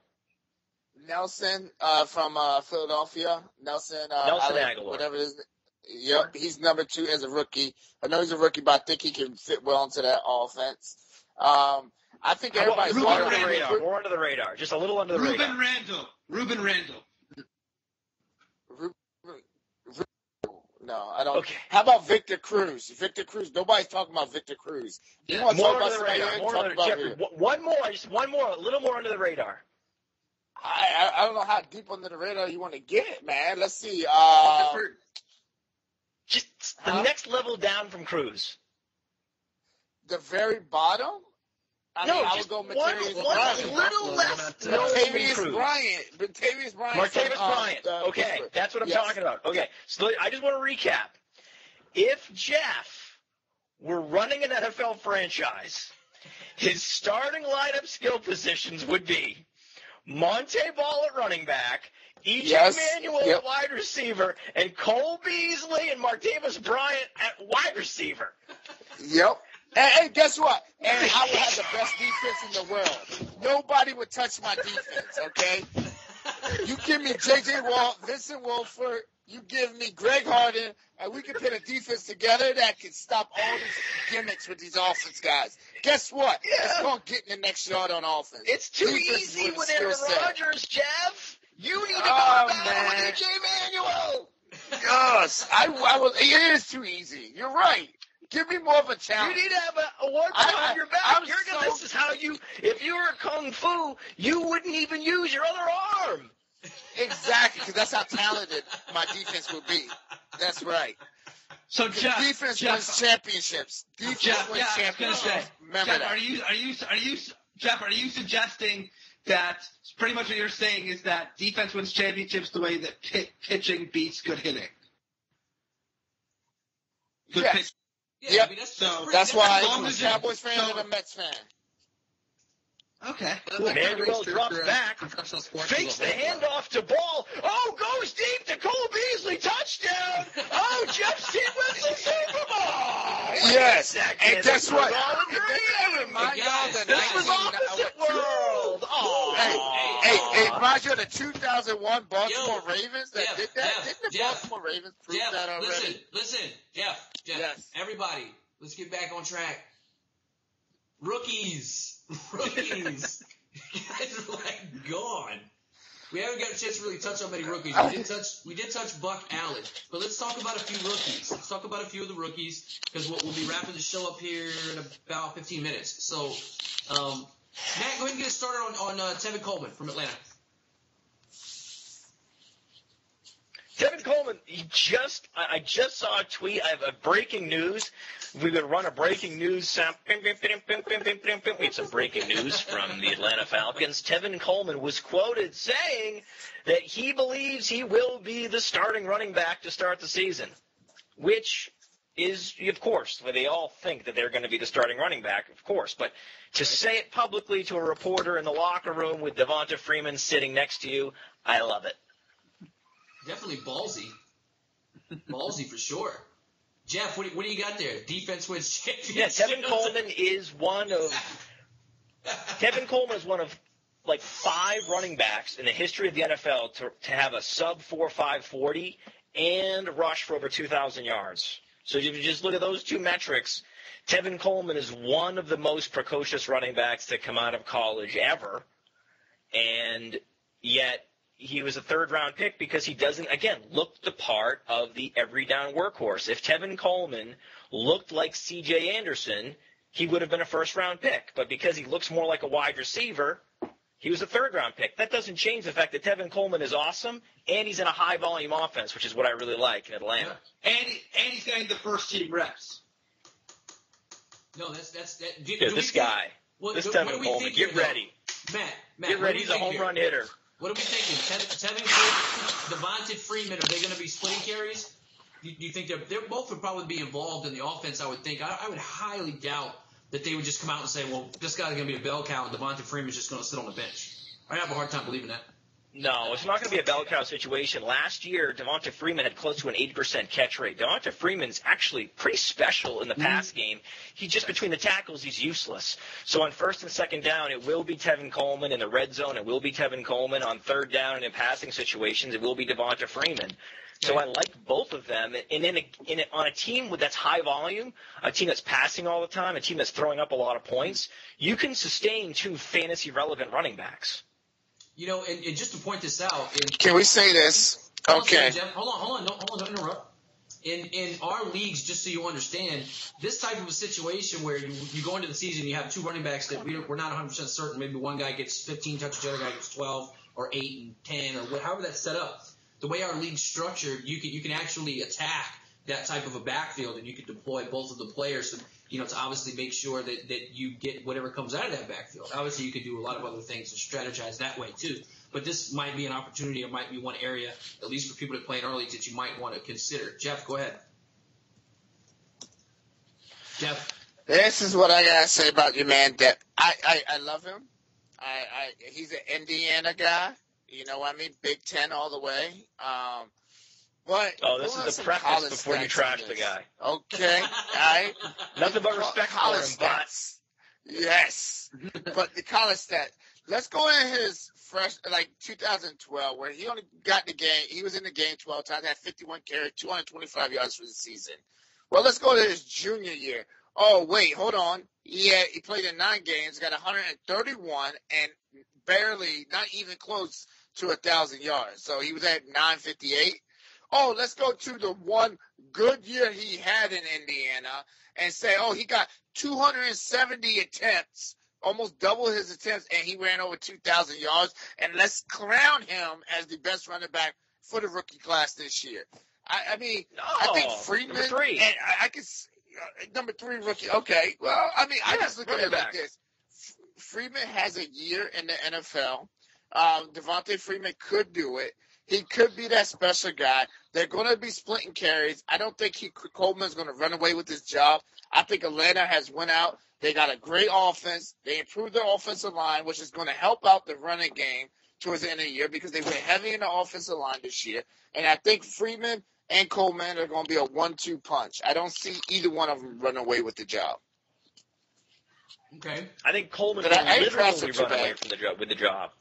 Nelson uh, from uh, Philadelphia. Nelson. Uh, Nelson Ale- Agholor. Whatever it is. Yep, he's number two as a rookie. I know he's a rookie, but I think he can fit well into that offense. Um, I think How about everybody's more Rueben under the talking radar. More under the radar. Just a little under the Rueben radar. Rueben Randle. Rueben Randle. No, I don't. Okay. How about Victor Cruz? Victor Cruz. Nobody's talking about Victor Cruz. You want to talk about somebody radar. here? More Talk about Jeffrey, One more. Just one more. A little more under the radar. I, I I don't know how deep under the radar you want to get, man. Let's see. Uh, Just the Huh? next level down from Cruz. the very bottom. I No, mean, I would just go one, Martavis one Bryant. little Well, less. what no, uh, Bryant. Martavis Bryant. Martavis from, uh, Bryant. uh, okay, Pittsburgh. that's what I'm Yes. talking about. Okay, so I just want to recap. If Jeff were running an NFL franchise, his starting lineup skill positions would be Montee Ball at running back, EJ Yes. Manuel Yep. at wide receiver, and Cole Beasley and Martavis Bryant at wide receiver. Yep. And, and guess what? And I would have the best defense in the world. Nobody would touch my defense, okay? You give me J.J. Watt, Vincent Wilfork, you give me Greg Harden, and we can put a defense together that can stop all these gimmicks with these offense guys. Guess what? It's going to get in the next yard on offense. It's too Defense easy with Aaron. Rodgers, Jeff. You need to go Oh, to battle man. with EJ Manuel. Yes, I, I was. It is too easy. You're right. Give me more of a You need to have a, a one I- behind your back. I'm You're gonna, this is how you. If you were kung fu, you wouldn't even use your other arm. Exactly, because that's how talented my defense would be. That's right. So Jeff, defense Jeff, wins championships. Defense Jeff, wins yeah, I was gonna championships. say, Remember Jeff, that. are you are you are you Jeff? Are you suggesting that pretty much what you're saying is that defense wins championships the way that pit, pitching beats good hitting? Good Yes. pitch. Yeah, Yep. I mean, that's, So, that's, pretty, That's that's why I'm a Cowboys fan so- and a Mets fan. Okay. That Cool. Manuel drops back, Professional Fakes the a whole. handoff to ball. Oh, goes deep to Cole Beasley. Touchdown. Oh, Jeff Seed wins the Super Bowl. Yes. And guess what? was all a Did they ever dream. remind y'all the This was opposite world. Oh. Hey, hey, hey, reminds you of the 2001 Baltimore Yo, Ravens that Jeff, did that? Jeff, Didn't the Jeff, Baltimore Ravens prove Jeff, that already? listen, listen, Jeff, Jeff, Yes. everybody, let's get back on track. Rookies, rookies, guys are like gone. We haven't got a chance to really touch on many rookies. We did touch, we did touch Buck Allen, but let's talk about a few rookies. Let's talk about a few of the rookies because we'll, we'll be wrapping the show up here in about 15 minutes. So, um, Matt, go ahead and get us started on on uh, Tevin Coleman from Atlanta. Tevin Coleman, he just, I just saw a tweet. I have a breaking news. We would run a breaking news sound. It's some breaking news from the Atlanta Falcons. Tevin Coleman was quoted saying that he believes he will be the starting running back to start the season, which is, of course, where they all think that they're going to be the starting running back, of course. But to say it publicly to a reporter in the locker room with Devonta Freeman sitting next to you, I love it. Definitely ballsy. Ballsy for sure. Jeff, what do, what do you got there? Defense wins Yeah, championships. Tevin Coleman is one of Tevin Coleman is one of like five running backs in the history of the NFL to, to have a sub four five forty and rush for over two thousand yards. So if you just look at those two metrics, Tevin Coleman is one of the most precocious running backs to come out of college ever, and yet he was a third round pick because he doesn't again look the part of the every down workhorse. If Tevin Coleman looked like C.J. Anderson, he would have been a first round pick. But because he looks more like a wide receiver, he was a third round pick. That doesn't change the fact that Tevin Coleman is awesome and he's in a high volume offense, which is what I really like in Atlanta. And, and he's getting the first team reps. No, that's that's that. Do, Yeah, do this we think- guy, what, this do, what do Tevin we Coleman, think get ready. Matt. Matt, Get ready. He's a home here? run hitter. What are we thinking? Tev- Tevin Coleman, Devonta Freeman, are they going to be splitting carries? Do you, do you think they're they're both would probably be involved in the offense? I would think. I, I would highly doubt that they would just come out and say, "Well, this guy's going to be a bell cow, and Devonta Freeman's just going to sit on the bench." I have a hard time believing that. No, it's not going to be a bell cow situation. Last year, Devonta Freeman had close to an 80% catch rate. Devonta Freeman's actually pretty special in the mm-hmm. pass game. He just between the tackles, he's useless. So on first and second down, it will be Tevin Coleman. In the red zone, it will be Tevin Coleman. On third down and in passing situations, it will be Devonta Freeman. So I like both of them. And in a, in a, on a team with that's high volume, a team that's passing all the time, a team that's throwing up a lot of points, you can sustain two fantasy relevant running backs. You know, and, and just to point this out, in, Can we say this? Hold Okay. Jeff. Hold on, hold on, don't, hold on, don't interrupt. In in our leagues, just so you understand, this type of a situation where you, you go into the season, you have two running backs that we don't, we're not 100 percent certain. Maybe one guy gets 15 touches, the other guy gets 12 or 8 and 10 or however that's set up. The way our league's structured, you can you can actually attack that type of a backfield, and you could deploy both of the players. To, you know, to obviously make sure that that you get whatever comes out of that backfield. Obviously, you could do a lot of other things to strategize that way too. But this might be an opportunity. or might be one area, at least for people that play in early, that you might want to consider. Jeff, go ahead. Jeff. This is what I gotta say about your man. That I, I, I love him. I, I he's an Indiana guy. You know what I mean? Big Ten all the way. Um, but Oh, this is some preface before you trash the guy. Okay, all right. Nothing but respect for him, but. Yes, but the college stat. Let's go in his fresh, like 2012, where he only got the game. He was in the game 12 times, had 51 carries, 225 yards for the season. Well, let's go to his junior year. Oh wait, hold on. Yeah, he played in nine games, got 131, and barely, not even close to a thousand yards. So he was at 958. Oh, let's go to the one good year he had in Indiana and say, oh, he got 270 attempts, almost double his attempts, and he ran over 2,000 yards. And let's crown him as the best running back for the rookie class this year. I, I mean, I think Oh, Freeman number three. and I, I could s- uh, number three rookie. Okay, well, I mean, I just look at it like this: F- Freeman has a year in the NFL. Um, Devonta Freeman could do it. He could be that special guy. They're going to be splitting carries. I don't think he Coleman's going to run away with his job. I think Atlanta has went out. They got a great offense. They improved their offensive line, which is going to help out the running game towards the end of the year because they went heavy in the offensive line this year. And I think Freeman and Coleman are going to be a one-two punch. I don't see either one of them run away with the job. Okay. I think Coleman But will I- I literally run away from the job with the job.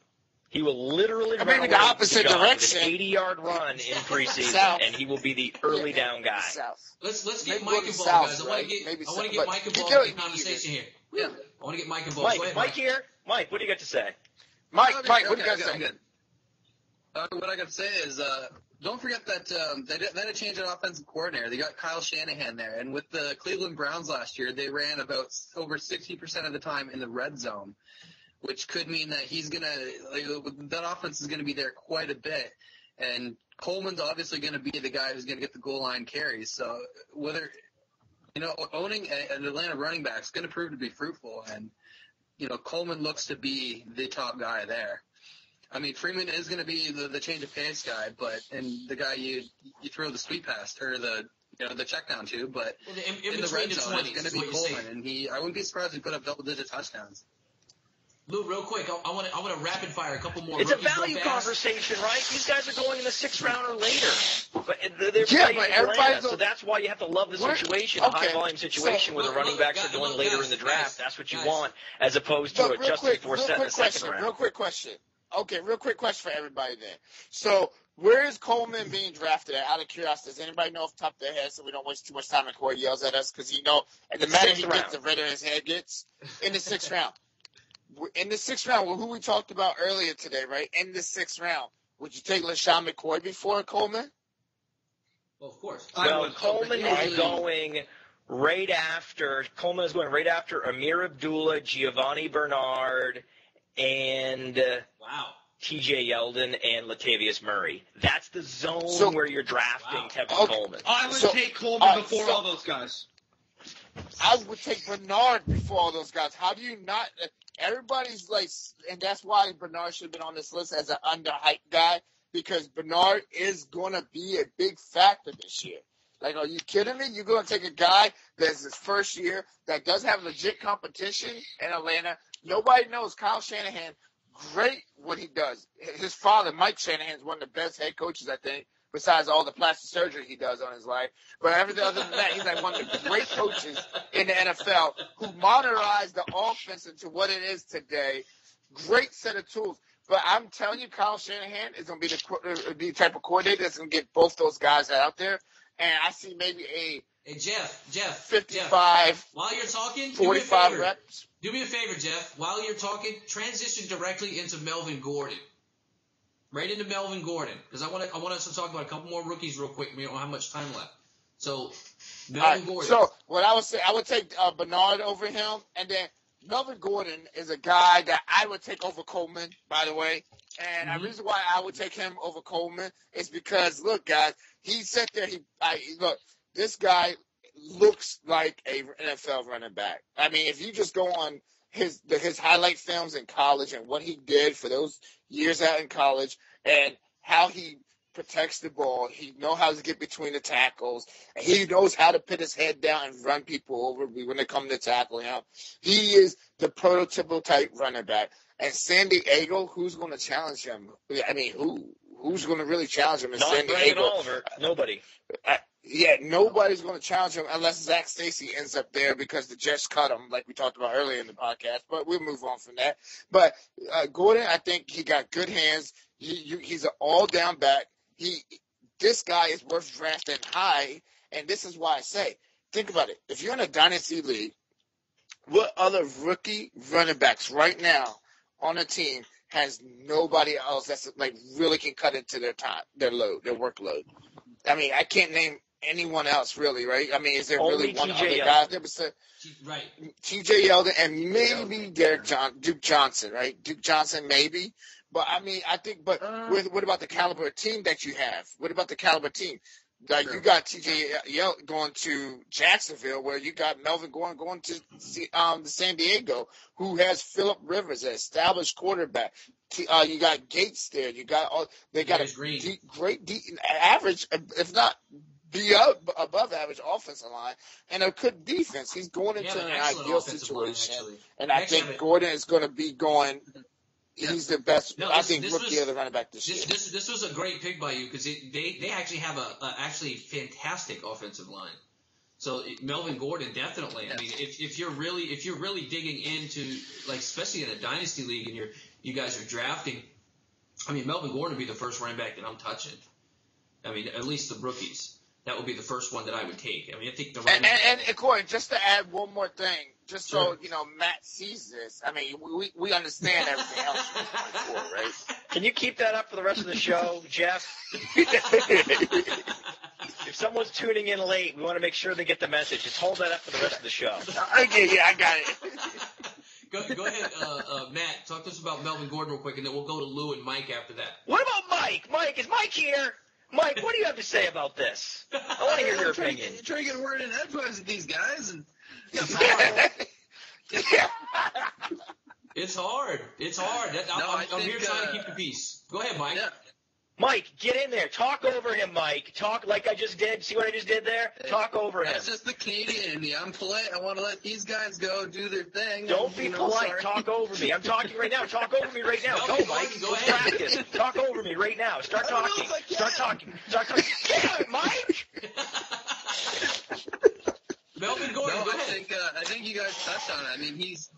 He will literally I run mean, away the opposite direction. an 80-yard run in preseason, South. and he will be the early down guy. South. Let's let's get Maybe Mike involved, south, guys. I want right? to get Maybe I want south, to get Mike you involved in the conversation here. Yeah. I want to get Mike involved. Mike, ahead, Mike here. Mike, what do you got to say? Mike, Okay, Mike, what do you got to say? Good. Uh, what I got to say is, uh, don't forget that um, they, did, they had to change in offensive coordinator. They got Kyle Shanahan there, and with the Cleveland Browns last year, they ran about over 60% of the time in the red zone, which could mean that he's gonna like, that offense is gonna be there quite a bit, and Coleman's obviously gonna be the guy who's gonna get the goal line carries. So whether you know owning an Atlanta running back is gonna prove to be fruitful, and you know Coleman looks to be the top guy there. I mean, Freeman is going to be the, the change of pace guy, but and the guy you you throw the sweep past or the you know the check down to, but In, in, in in, the red zone it's going to be what you're saying. Coleman, and he I wouldn't be surprised if he put up double digit touchdowns. Lou, real quick, I want to I want to rapid fire a couple more. It's a rookies real value conversation, right? These guys are going in the sixth round or later. But uh, they're they're Yeah, playing but in Atlanta, everybody's so that's why you have to love the What? situation, a high volume situation So, where the running backs guys, are going look, later guys, in the draft. guys, That's what you guys. want, as opposed to But a real Justin quick, real Forsett in the quick second question. round. Real quick question. Okay, real quick question for everybody then. So, where is Coleman being drafted at? Out of curiosity, does anybody know off the top of their head so we don't waste too much time and Corey yells at us? Because you know, and the matter he Sixth gets, the redder his head gets. In the sixth round. In the sixth round, well, who we talked about earlier today, right? In the sixth round, would you take LeSean McCoy before Coleman? Well, of course. Well, Coleman is going right after Coleman is going right after Ameer Abdullah, Giovani Bernard, and uh, Wow. T.J. Yeldon and Latavius Murray. That's the zone So- where you're drafting Wow. Tevin Okay. Coleman. I would So- take Coleman all right, before so- all those guys. I would take Bernard before all those guys. How do you not? Everybody's like, and that's why Bernard should have been on this list as an underhyped guy because Bernard is going to be a big factor this year. Like, are you kidding me? You're going to take a guy that's his first year that does have legit competition in Atlanta. Nobody knows Kyle Shanahan. Great what he does. His father, Mike Shanahan, is one of the best head coaches, I think, besides all the plastic surgery he does on his life. But everything other than that, he's like one of the great coaches in the NFL who modernized the offense into what it is today. Great set of tools. But I'm telling you, Kyle Shanahan is going to be the, uh, the type of coordinator that's going to get both those guys out there. And I see maybe a Hey Jeff, Jeff, Jeff. 55, While you're talking, do me a 45 favor. reps. Do me a favor, Jeff. While you're talking, transition directly into Melvin Gordon. Right into Melvin Gordon, because I want to I want us to talk about a couple more rookies real quick. We don't have much time left. So, Melvin Gordon. So what I would say, I would take uh, Bernard over him, and then Melvin Gordon is a guy that I would take over Coleman. By the way, and Mhm. the reason why I would take him over Coleman is because look, guys, he sat there. He I, look. this guy looks like a NFL running back. I mean, if you just go on his the, his highlight films in college and what he did for those years out in college and how he protects the ball, he knows how to get between the tackles. He knows how to put his head down and run people over when they come to tackle him. He is the prototypical type running back. And San Diego, who's going to challenge him? I mean, who? Who's going to really challenge him in Not San Brandon? Oliver. Nobody. Uh, yeah, nobody's going to challenge him unless Zac Stacy ends up there because the Jets cut him, like we talked about earlier in the podcast. But we'll move on from that. But uh, Gordon, I think he got good hands. He, you, he's an all-down back. He, this guy is worth drafting high, and this is why I say, think about it. If you're in a dynasty league, what other rookie running backs right now on a team has nobody else that's like really can cut into their time, their load, their workload? I mean, I can't name anyone else really, right? I mean, is there Only really one TJ other guy there besides Right. TJ Yeldon and maybe Derek John, Duke Johnson, right? Duke Johnson, maybe. But I mean, I think. But Uh, with, what about the caliber of team that you have? What about the caliber team? Like you got TJ Yeldon going to Jacksonville, where you got Melvin Gordon going to um, San Diego, who has Philip Rivers, an established quarterback. Uh, you got Gates there. You got all. They got a deep, great, deep, average, if not be up above average offensive line and a good defense. He's going Yeah, into an an ideal offensive line, situation, and I Actually, think Gordon is going to be going. He's the best. No, I think this rookie was- of the running back this, This, year. this this was a great pick by you because they they actually have a, a actually fantastic offensive line. So Melvin Gordon definitely. I mean, if, if you're really if you're really digging into like especially in a dynasty league and you're you guys are drafting, I mean Melvin Gordon would be the first running back that I'm touching. I mean, at least the rookies. That would be the first one that I would take. I mean, I think the And, running and, and, and Corey, just to add one more thing, just so Sure. you know, Matt sees this. I mean, we we understand everything else you're going for, right? Can you keep that up for the rest of the show, Jeff? If someone's tuning in late, we want to make sure they get the message. Just hold that up for the rest of the show. okay, yeah, I got it. go, go ahead, uh, uh, Matt. Talk to us about Melvin Gordon real quick, and then we'll go to Lou and Mike after that. What about Mike? Mike, is Mike here? Mike, what do you have to say about this? I want to hear your I'm trying to opinion. get, trying to get a word in edgewise with these guys, and yeah. It's hard. It's hard. That, No, I'm, I I'm think, here trying to uh, keep the peace. Go ahead, Mike. yeah, Mike, get in there. Talk over him, Mike. Talk like I just did. See what I just did there? Talk over him. that's just the Canadian in me. I'm polite. I want to let these guys go do their thing. Don't and, be you know, polite. sorry. Talk over me. I'm talking right now. Talk over me right now. Go, Okay, Mike. go Let's ahead. practice. Talk over me right now. Start I don't know talking. if I can. Start talking. Start talking. Get it, Mike. Melvin Gordon, No, go I ahead. think uh, I think you guys touched on it. I mean, he's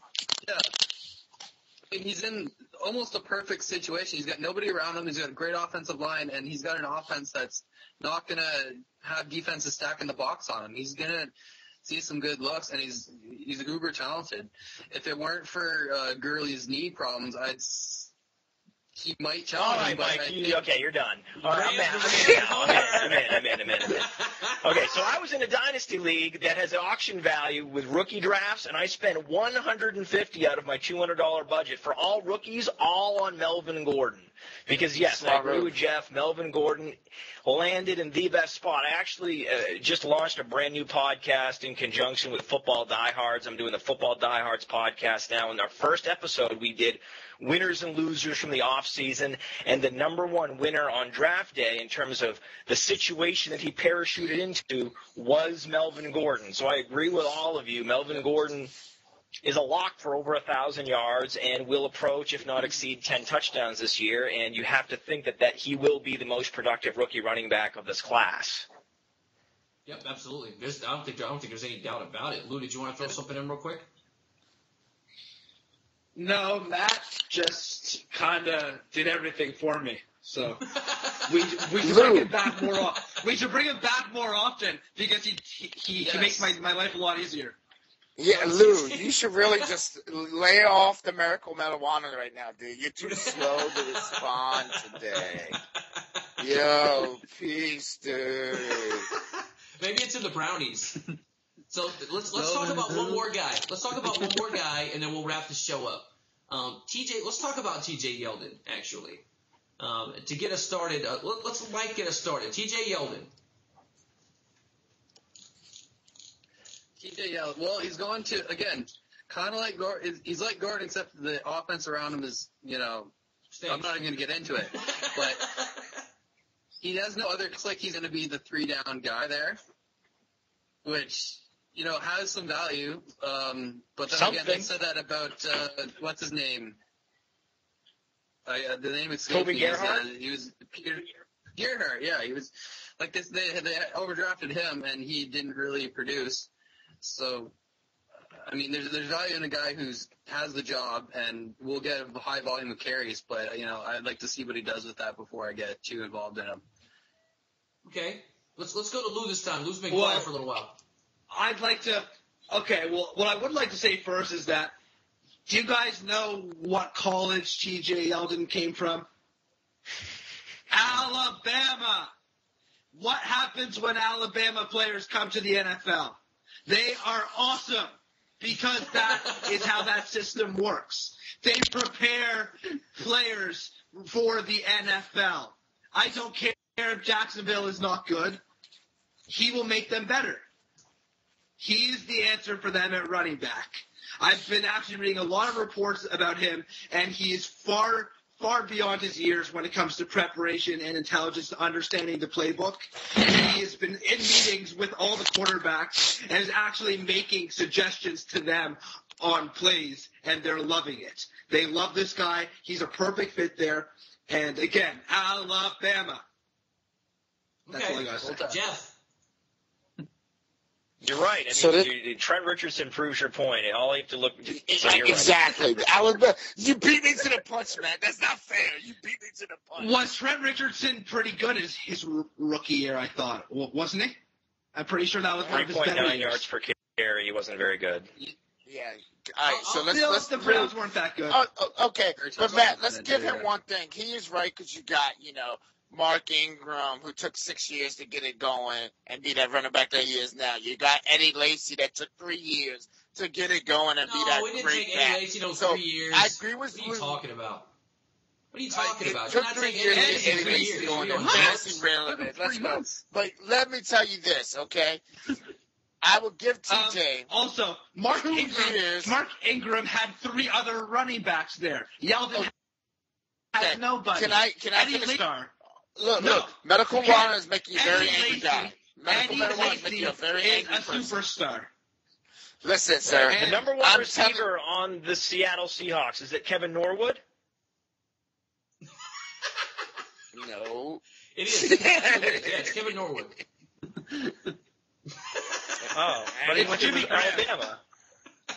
yeah. I mean, he's in almost a perfect situation. He's got nobody around him. He's got a great offensive line, and he's got an offense that's not gonna have defenses stacking the box on him. He's gonna see some good looks, and he's he's uber talented. If it weren't for uh, Gurley's knee problems, I'd he might All challenge right, I Mike. You, okay, you're done. All right, I'm I'm in. I'm in. I'm in. I'm in. I'm in. I'm in. Okay, so I was in a dynasty league that has an auction value with rookie drafts, and I spent 150 out of my 200 dollar budget for all rookies, all on Melvin Gordon. Because yes, I agree with Jeff. Melvin Gordon landed in the best spot. I actually uh, just launched a brand new podcast in conjunction with Football Diehards. I'm doing the Football Diehards podcast now. In our first episode, we did winners and losers from the off season, and the number one winner on draft day in terms of the situation that he parachuted into was Melvin Gordon. So I agree with all of you. Melvin Gordon is a lock for over a thousand yards and will approach, if not exceed, ten touchdowns this year. And you have to think that that he will be the most productive rookie running back of this class. Yep, absolutely. There's, I don't think I don't think there's any doubt about it. Lou, did you want to throw something in real quick? No, Matt just kind of did everything for me. So we we should bring him back more. o- We should bring him back more often because he he, he, he makes my, my life a lot easier. Yeah, Lou, you should really just lay off the miracle marijuana right now, dude. You're too slow to respond today. Yo, peace, dude. Maybe it's in the brownies. So let's let's talk about one more guy. Let's talk about one more guy, and then we'll wrap the show up. Um, TJ, let's talk about TJ Yeldon actually. Um, to get us started, uh, let, let's Mike get us started. TJ Yeldon. TJ Yeldon. Well, he's going to again, kind of like Gordon. He's like Gordon, except the offense around him is, you know, I'm not even going to get into it, but he has no other. It's like he's going to be the three down guy there, which you know has some value. Um, but then again, they said that about uh, what's his name. Uh, the name is Toby me. He was, Gerhart? uh, He was Peter Gerhart. Yeah, he was like this. They they overdrafted him, and he didn't really produce. So, I mean, there's there's value in a guy who's has the job and will get a high volume of carries. But you know, I'd like to see what he does with that before I get too involved in him. okay, let's let's go to Lou this time. Lou's been Well- quiet for a little while. I'd like to. Okay, well, what I would like to say first is that do you guys know what college T.J. Yeldon came from? Alabama. What happens when Alabama players come to the NFL? They are awesome because that is how that system works. They prepare players for the NFL. I don't care if Jacksonville is not good. He will make them better. He's the answer for them at running back. I've been actually reading a lot of reports about him, and he is far, far beyond his years when it comes to preparation and intelligence to understanding the playbook. He has been in meetings with all the quarterbacks and is actually making suggestions to them on plays, and they're loving it. They love this guy. He's a perfect fit there. And again, Alabama. That's all I Okay, gotta say. Jeff. You're right. I mean, So that- you- Trent Richardson proves your point. All you have to look. So you're right. Exactly. Alabama. You beat me to the punch, man. That's not fair. You beat me to the punch. Was Trent Richardson pretty good his, his r- rookie year? I thought, W- wasn't he? I'm pretty sure that was one of his better 3.9 years. yards per carry. He wasn't very good. Yeah. All right. So Uh, let's Still, let's the Browns weren't that good. Oh, oh, okay, but Matt, let's give him one thing. He is right because you got you know Mark Ingram who took six years to get it going and be that running back that he is now. You got Eddie Lacy that took three years to get it going and be No, that we didn't great take back. Eddie Lacy no So, three years. I agree with What are you you. talking about? What are you I- talking it about? took three years to get Eddie three Lacy going What are you and fantasy relevant. Let's Three go. months. But let me tell you this, okay? I will give Um, TJ. also, Mark Ingram, years. Mark Ingram had three other running backs there. Yeldon had Okay. nobody. Can I can I Eddie finish? Lacy, Look, No. look. Medical Okay. marijuana is making you a very angry guy. Medical Eddie marijuana is making you a very is angry a person. superstar. Listen, sir. The number one I'm receiver on the Seattle Seahawks is it Kevin Norwood? No. It is. yeah, it's Kevin Norwood. Oh, but he went to Jimmy Graham. Alabama.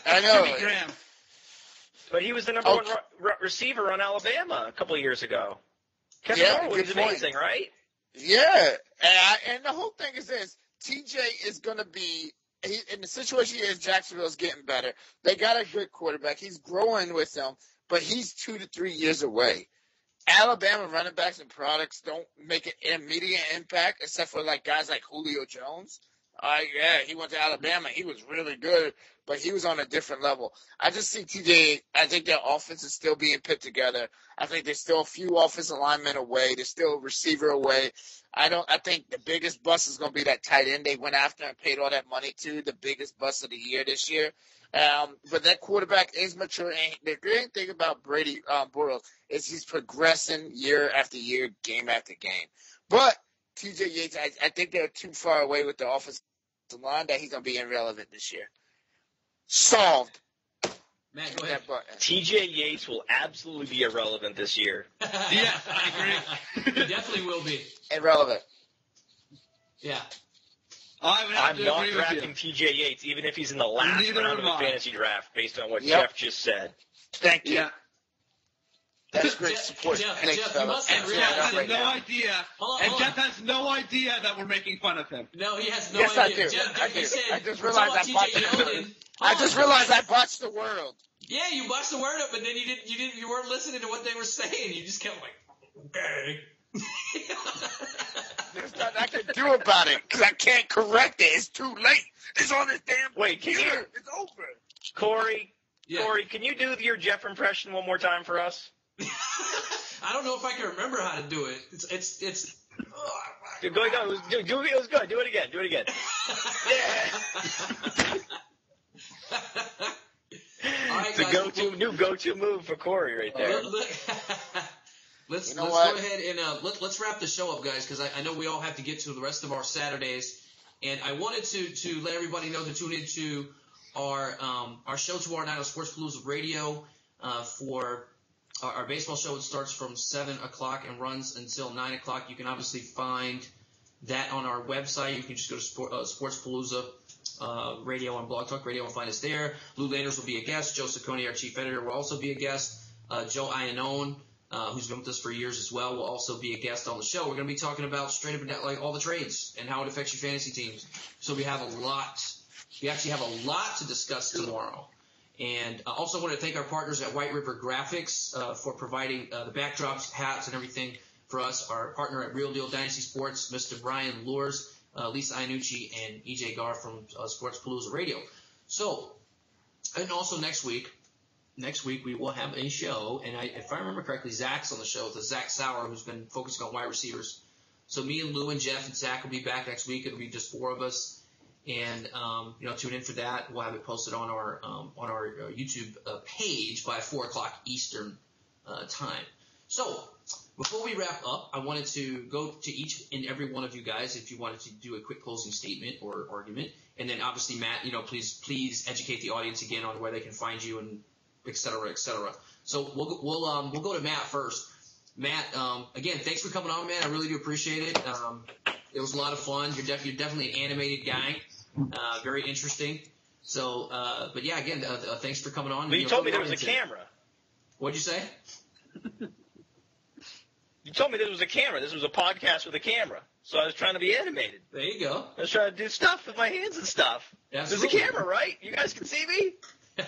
I know. Jimmy Graham. But he was the number Okay. one re- re- receiver on Alabama a couple of years ago. Kevin Yeah, Norwood is amazing, right? Yeah, and, I, and the whole thing is this: TJ is going to be he, in the situation he is. Jacksonville's getting better. They got a good quarterback. He's growing with them, but he's two to three years away. Alabama running backs and products don't make an immediate impact, except for like guys like Julio Jones. Uh, yeah, he went to Alabama. He was really good, but he was on a different level. I just see TJ. I think their offense is still being put together. I think there's still a few offensive linemen away. There's still a receiver away. I don't. I think the biggest bust is going to be that tight end they went after and paid all that money to. The biggest bust of the year this year. Um, but that quarterback is mature. And the great thing about Brady um, Burrows is he's progressing year after year, game after game. But TJ Yates, I, I think they're too far away with the offensive line that he's going to be irrelevant this year. Solved. Matt, go ahead. TJ Yates will absolutely be irrelevant this year. yeah, I agree. He definitely will be. Irrelevant. Yeah. Oh, I would have I'm to not drafting. TJ Yates, even if he's in the last Neither round of am a I. fantasy draft, based on what Yep. Jeff just said. Thank you. Yeah. That's great Jeff- support. Jeff- Thanks, Jeff, you fellas. must have And realized Jeff has right no now. idea. Hold on, and Jeff on. has no idea that we're making fun of him. No, he has no Yes, I idea. do. Jeff, I do. said, I just realized I about botched the Yeldon. word. I just realized I botched the world. Yeah, you botched the word up, but then you didn't. You didn't. You weren't listening to what they were saying. You just kept like, okay. There's nothing I can do about it because I can't correct it. It's too late. It's on this damn Wait, can you- computer. It's over. Corey, yeah. Corey, can you do your Jeff impression one more time for us? I don't know if I can remember how to do it. It's it's it's. Do, go, go. It was, do, do, it was good. Do it again. Do it again. All right, It's a go-to we'll- new go-to move for Corey right there. Let- let- let's You know let's go ahead and uh, let, let's wrap the show up, guys, because I, I know we all have to get to the rest of our Saturdays, and I wanted to to let everybody know to tune into our um, our show tomorrow night on Sports Palooza Radio uh, for our, our baseball show. Starts from seven o'clock and runs until nine o'clock. You can obviously find that on our website. You can just go to Sport, uh, Sports Palooza uh, Radio on Blog Talk Radio and find us there. Lou Landers will be a guest. Joe Saccone, our chief editor, will also be a guest. Uh, Joe Iannone, uh, who's been with us for years as well, will also be a guest on the show. We're going to be talking about straight up and down, like all the trades and how it affects your fantasy teams. So we have a lot. We actually have a lot to discuss tomorrow. And I also want to thank our partners at White River Graphics uh, for providing uh, the backdrops, hats, and everything for us. Our partner at Real Deal Dynasty Sports, Mr. Brian Lures, uh, Lisa Iannucci, and EJ Gar from uh, Sports Palooza Radio. So, and also next week, next week we will have a show, and I, if I remember correctly, Zach's on the show. It's Zach Sauer, who's been focusing on wide receivers. So me and Lou and Jeff and Zach will be back next week. It'll be just four of us, and um, you know, tune in for that. We'll have it posted on our um, on our uh, YouTube uh, page by four o'clock Eastern uh, time. So before we wrap up, I wanted to go to each and every one of you guys if you wanted to do a quick closing statement or argument, and then obviously Matt, you know, please please educate the audience again on where they can find you and et cetera, et cetera. So we'll we'll um, we'll go to Matt first. Matt, um, again, thanks for coming on, man. I really do appreciate it. Um, it was a lot of fun. You're, def- you're definitely an animated guy, uh, very interesting. So, uh, but yeah, again, uh, uh, thanks for coming on. But you know, told me there was a audience camera. What'd you say? You told me there was a camera. This was a podcast with a camera. So I was trying to be animated. There you go. I was trying to do stuff with my hands and stuff. Absolutely. There's a camera, right? You guys can see me?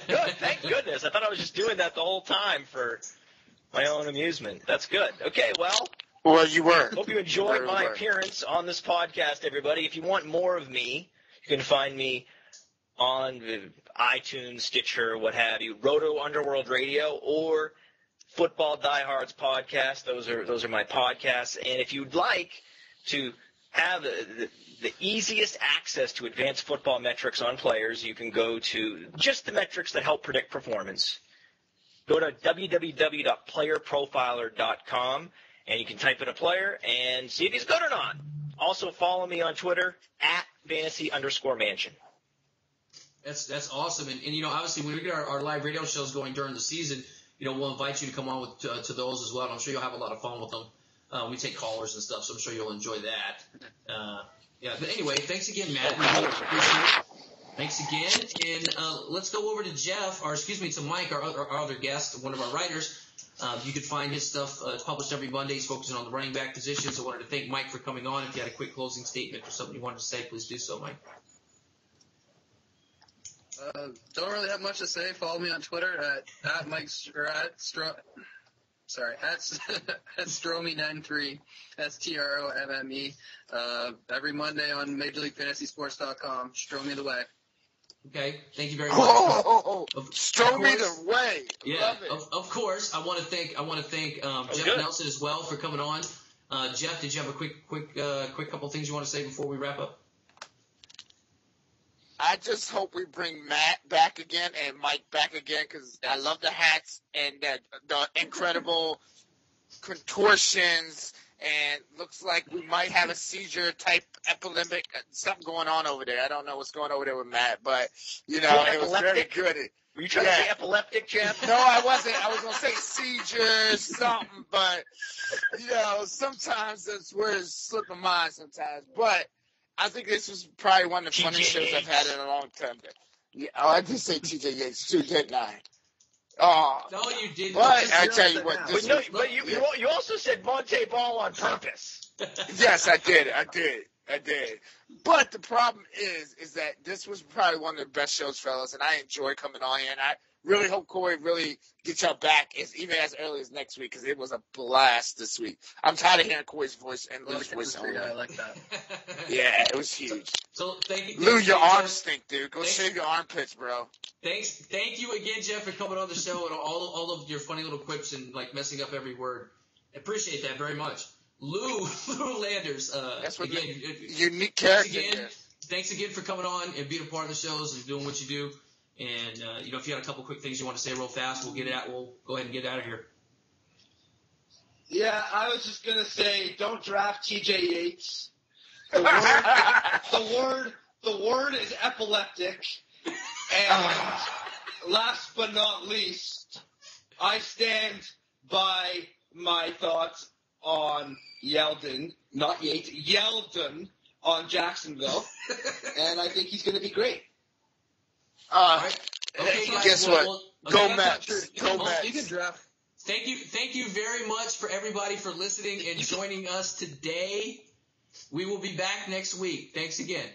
Good. Thank goodness. I thought I was just doing that the whole time for my own amusement. That's good. Okay, well, Well, you were. hope you enjoyed Were, my were. appearance on this podcast, everybody. If you want more of me, you can find me on iTunes, Stitcher, what have you, Roto Underworld Radio, or Football Diehards podcast. Those are those are my podcasts. And if you'd like to have the, the, the easiest access to advanced football metrics on players, you can go to just the metrics that help predict performance. Go to www.playerprofiler.com and you can type in a player and see if he's good or not. Also follow me on Twitter at fantasy underscore mansion. That's that's awesome, and, and you know, obviously, when we get our, our live radio shows going during the season, you know, we'll invite you to come on with uh, to those as well. And I'm sure you'll have a lot of fun with them. Uh, we take callers and stuff, so I'm sure you'll enjoy that. Uh, yeah, but anyway, thanks again, Matt. Thanks again, and uh, let's go over to Jeff, or excuse me, to Mike, our other, our other guest, one of our writers. Uh, you can find his stuff. Uh, published every Monday. He's focusing on the running back position. So I wanted to thank Mike for coming on. If you had a quick closing statement or something you wanted to say, please do so, Mike. Uh, don't really have much to say. Follow me on Twitter at at Mike or at Stro. Sorry, at at Stromme93, S T R O M M E. Uh, every Monday on MajorLeagueFantasySports.com. Stromy the way. Okay, thank you very much. Oh, Of me the way. Yeah, Love it. of, of course. I want to thank I want to thank um, Jeff good. Nelson as well for coming on. Uh, Jeff, did you have a quick quick uh, quick couple things you want to say before we wrap up? I just hope we bring Matt back again and Mike back again because I love the hats and the, the incredible contortions and looks like we might have a seizure type epidemic, something going on over there. I don't know what's going over there with Matt, but you know, it was very good. Were you trying to say epileptic, Jeff? No, I wasn't. I was gonna say seizure, something, but you know, sometimes where it slips my mind sometimes. But I think this was probably one of the funniest shows I've had in a long time. Yeah, oh, I did say TJ Yates too, didn't I? Oh, No, you didn't. but I tell you what, But, this no, was, but you, you you also said Montee Ball on purpose. yes, I did, I did, I did. But the problem is, is that this was probably one of the best shows, fellas, and I enjoy coming on here, and I really hope Corey really gets y'all back, as, even as early as next week, because it was a blast this week. I'm tired of hearing Corey's voice and Lou's voice. only. I like that. Yeah, it was huge. So thank you, Lou, your you, arms stink, dude. Go Thanks. shave your armpits, bro. Thanks, thank you again, Jeff, for coming on the show and all all of your funny little quips and like messing up every word. Appreciate that very much. Lou Lou Landers. Uh, That's what again, Unique thanks character. again. Thanks again for coming on and being a part of the shows and doing what you do. And uh, you know, if you had a couple quick things you want to say real fast, we'll get it out. We'll go ahead and get out of here. Yeah, I was just gonna say, don't draft T.J. Yates. The word, the word, the word is epileptic. And last but not least, I stand by my thoughts on Yeldon, not Yates, Yeldon on Jacksonville, and I think he's going to be great. Uh, Okay, guys. guess well, what? well, Go Mets. Go Mets. You can draft. Thank you, thank you very much for everybody for listening and joining us today. We will be back next week. Thanks again.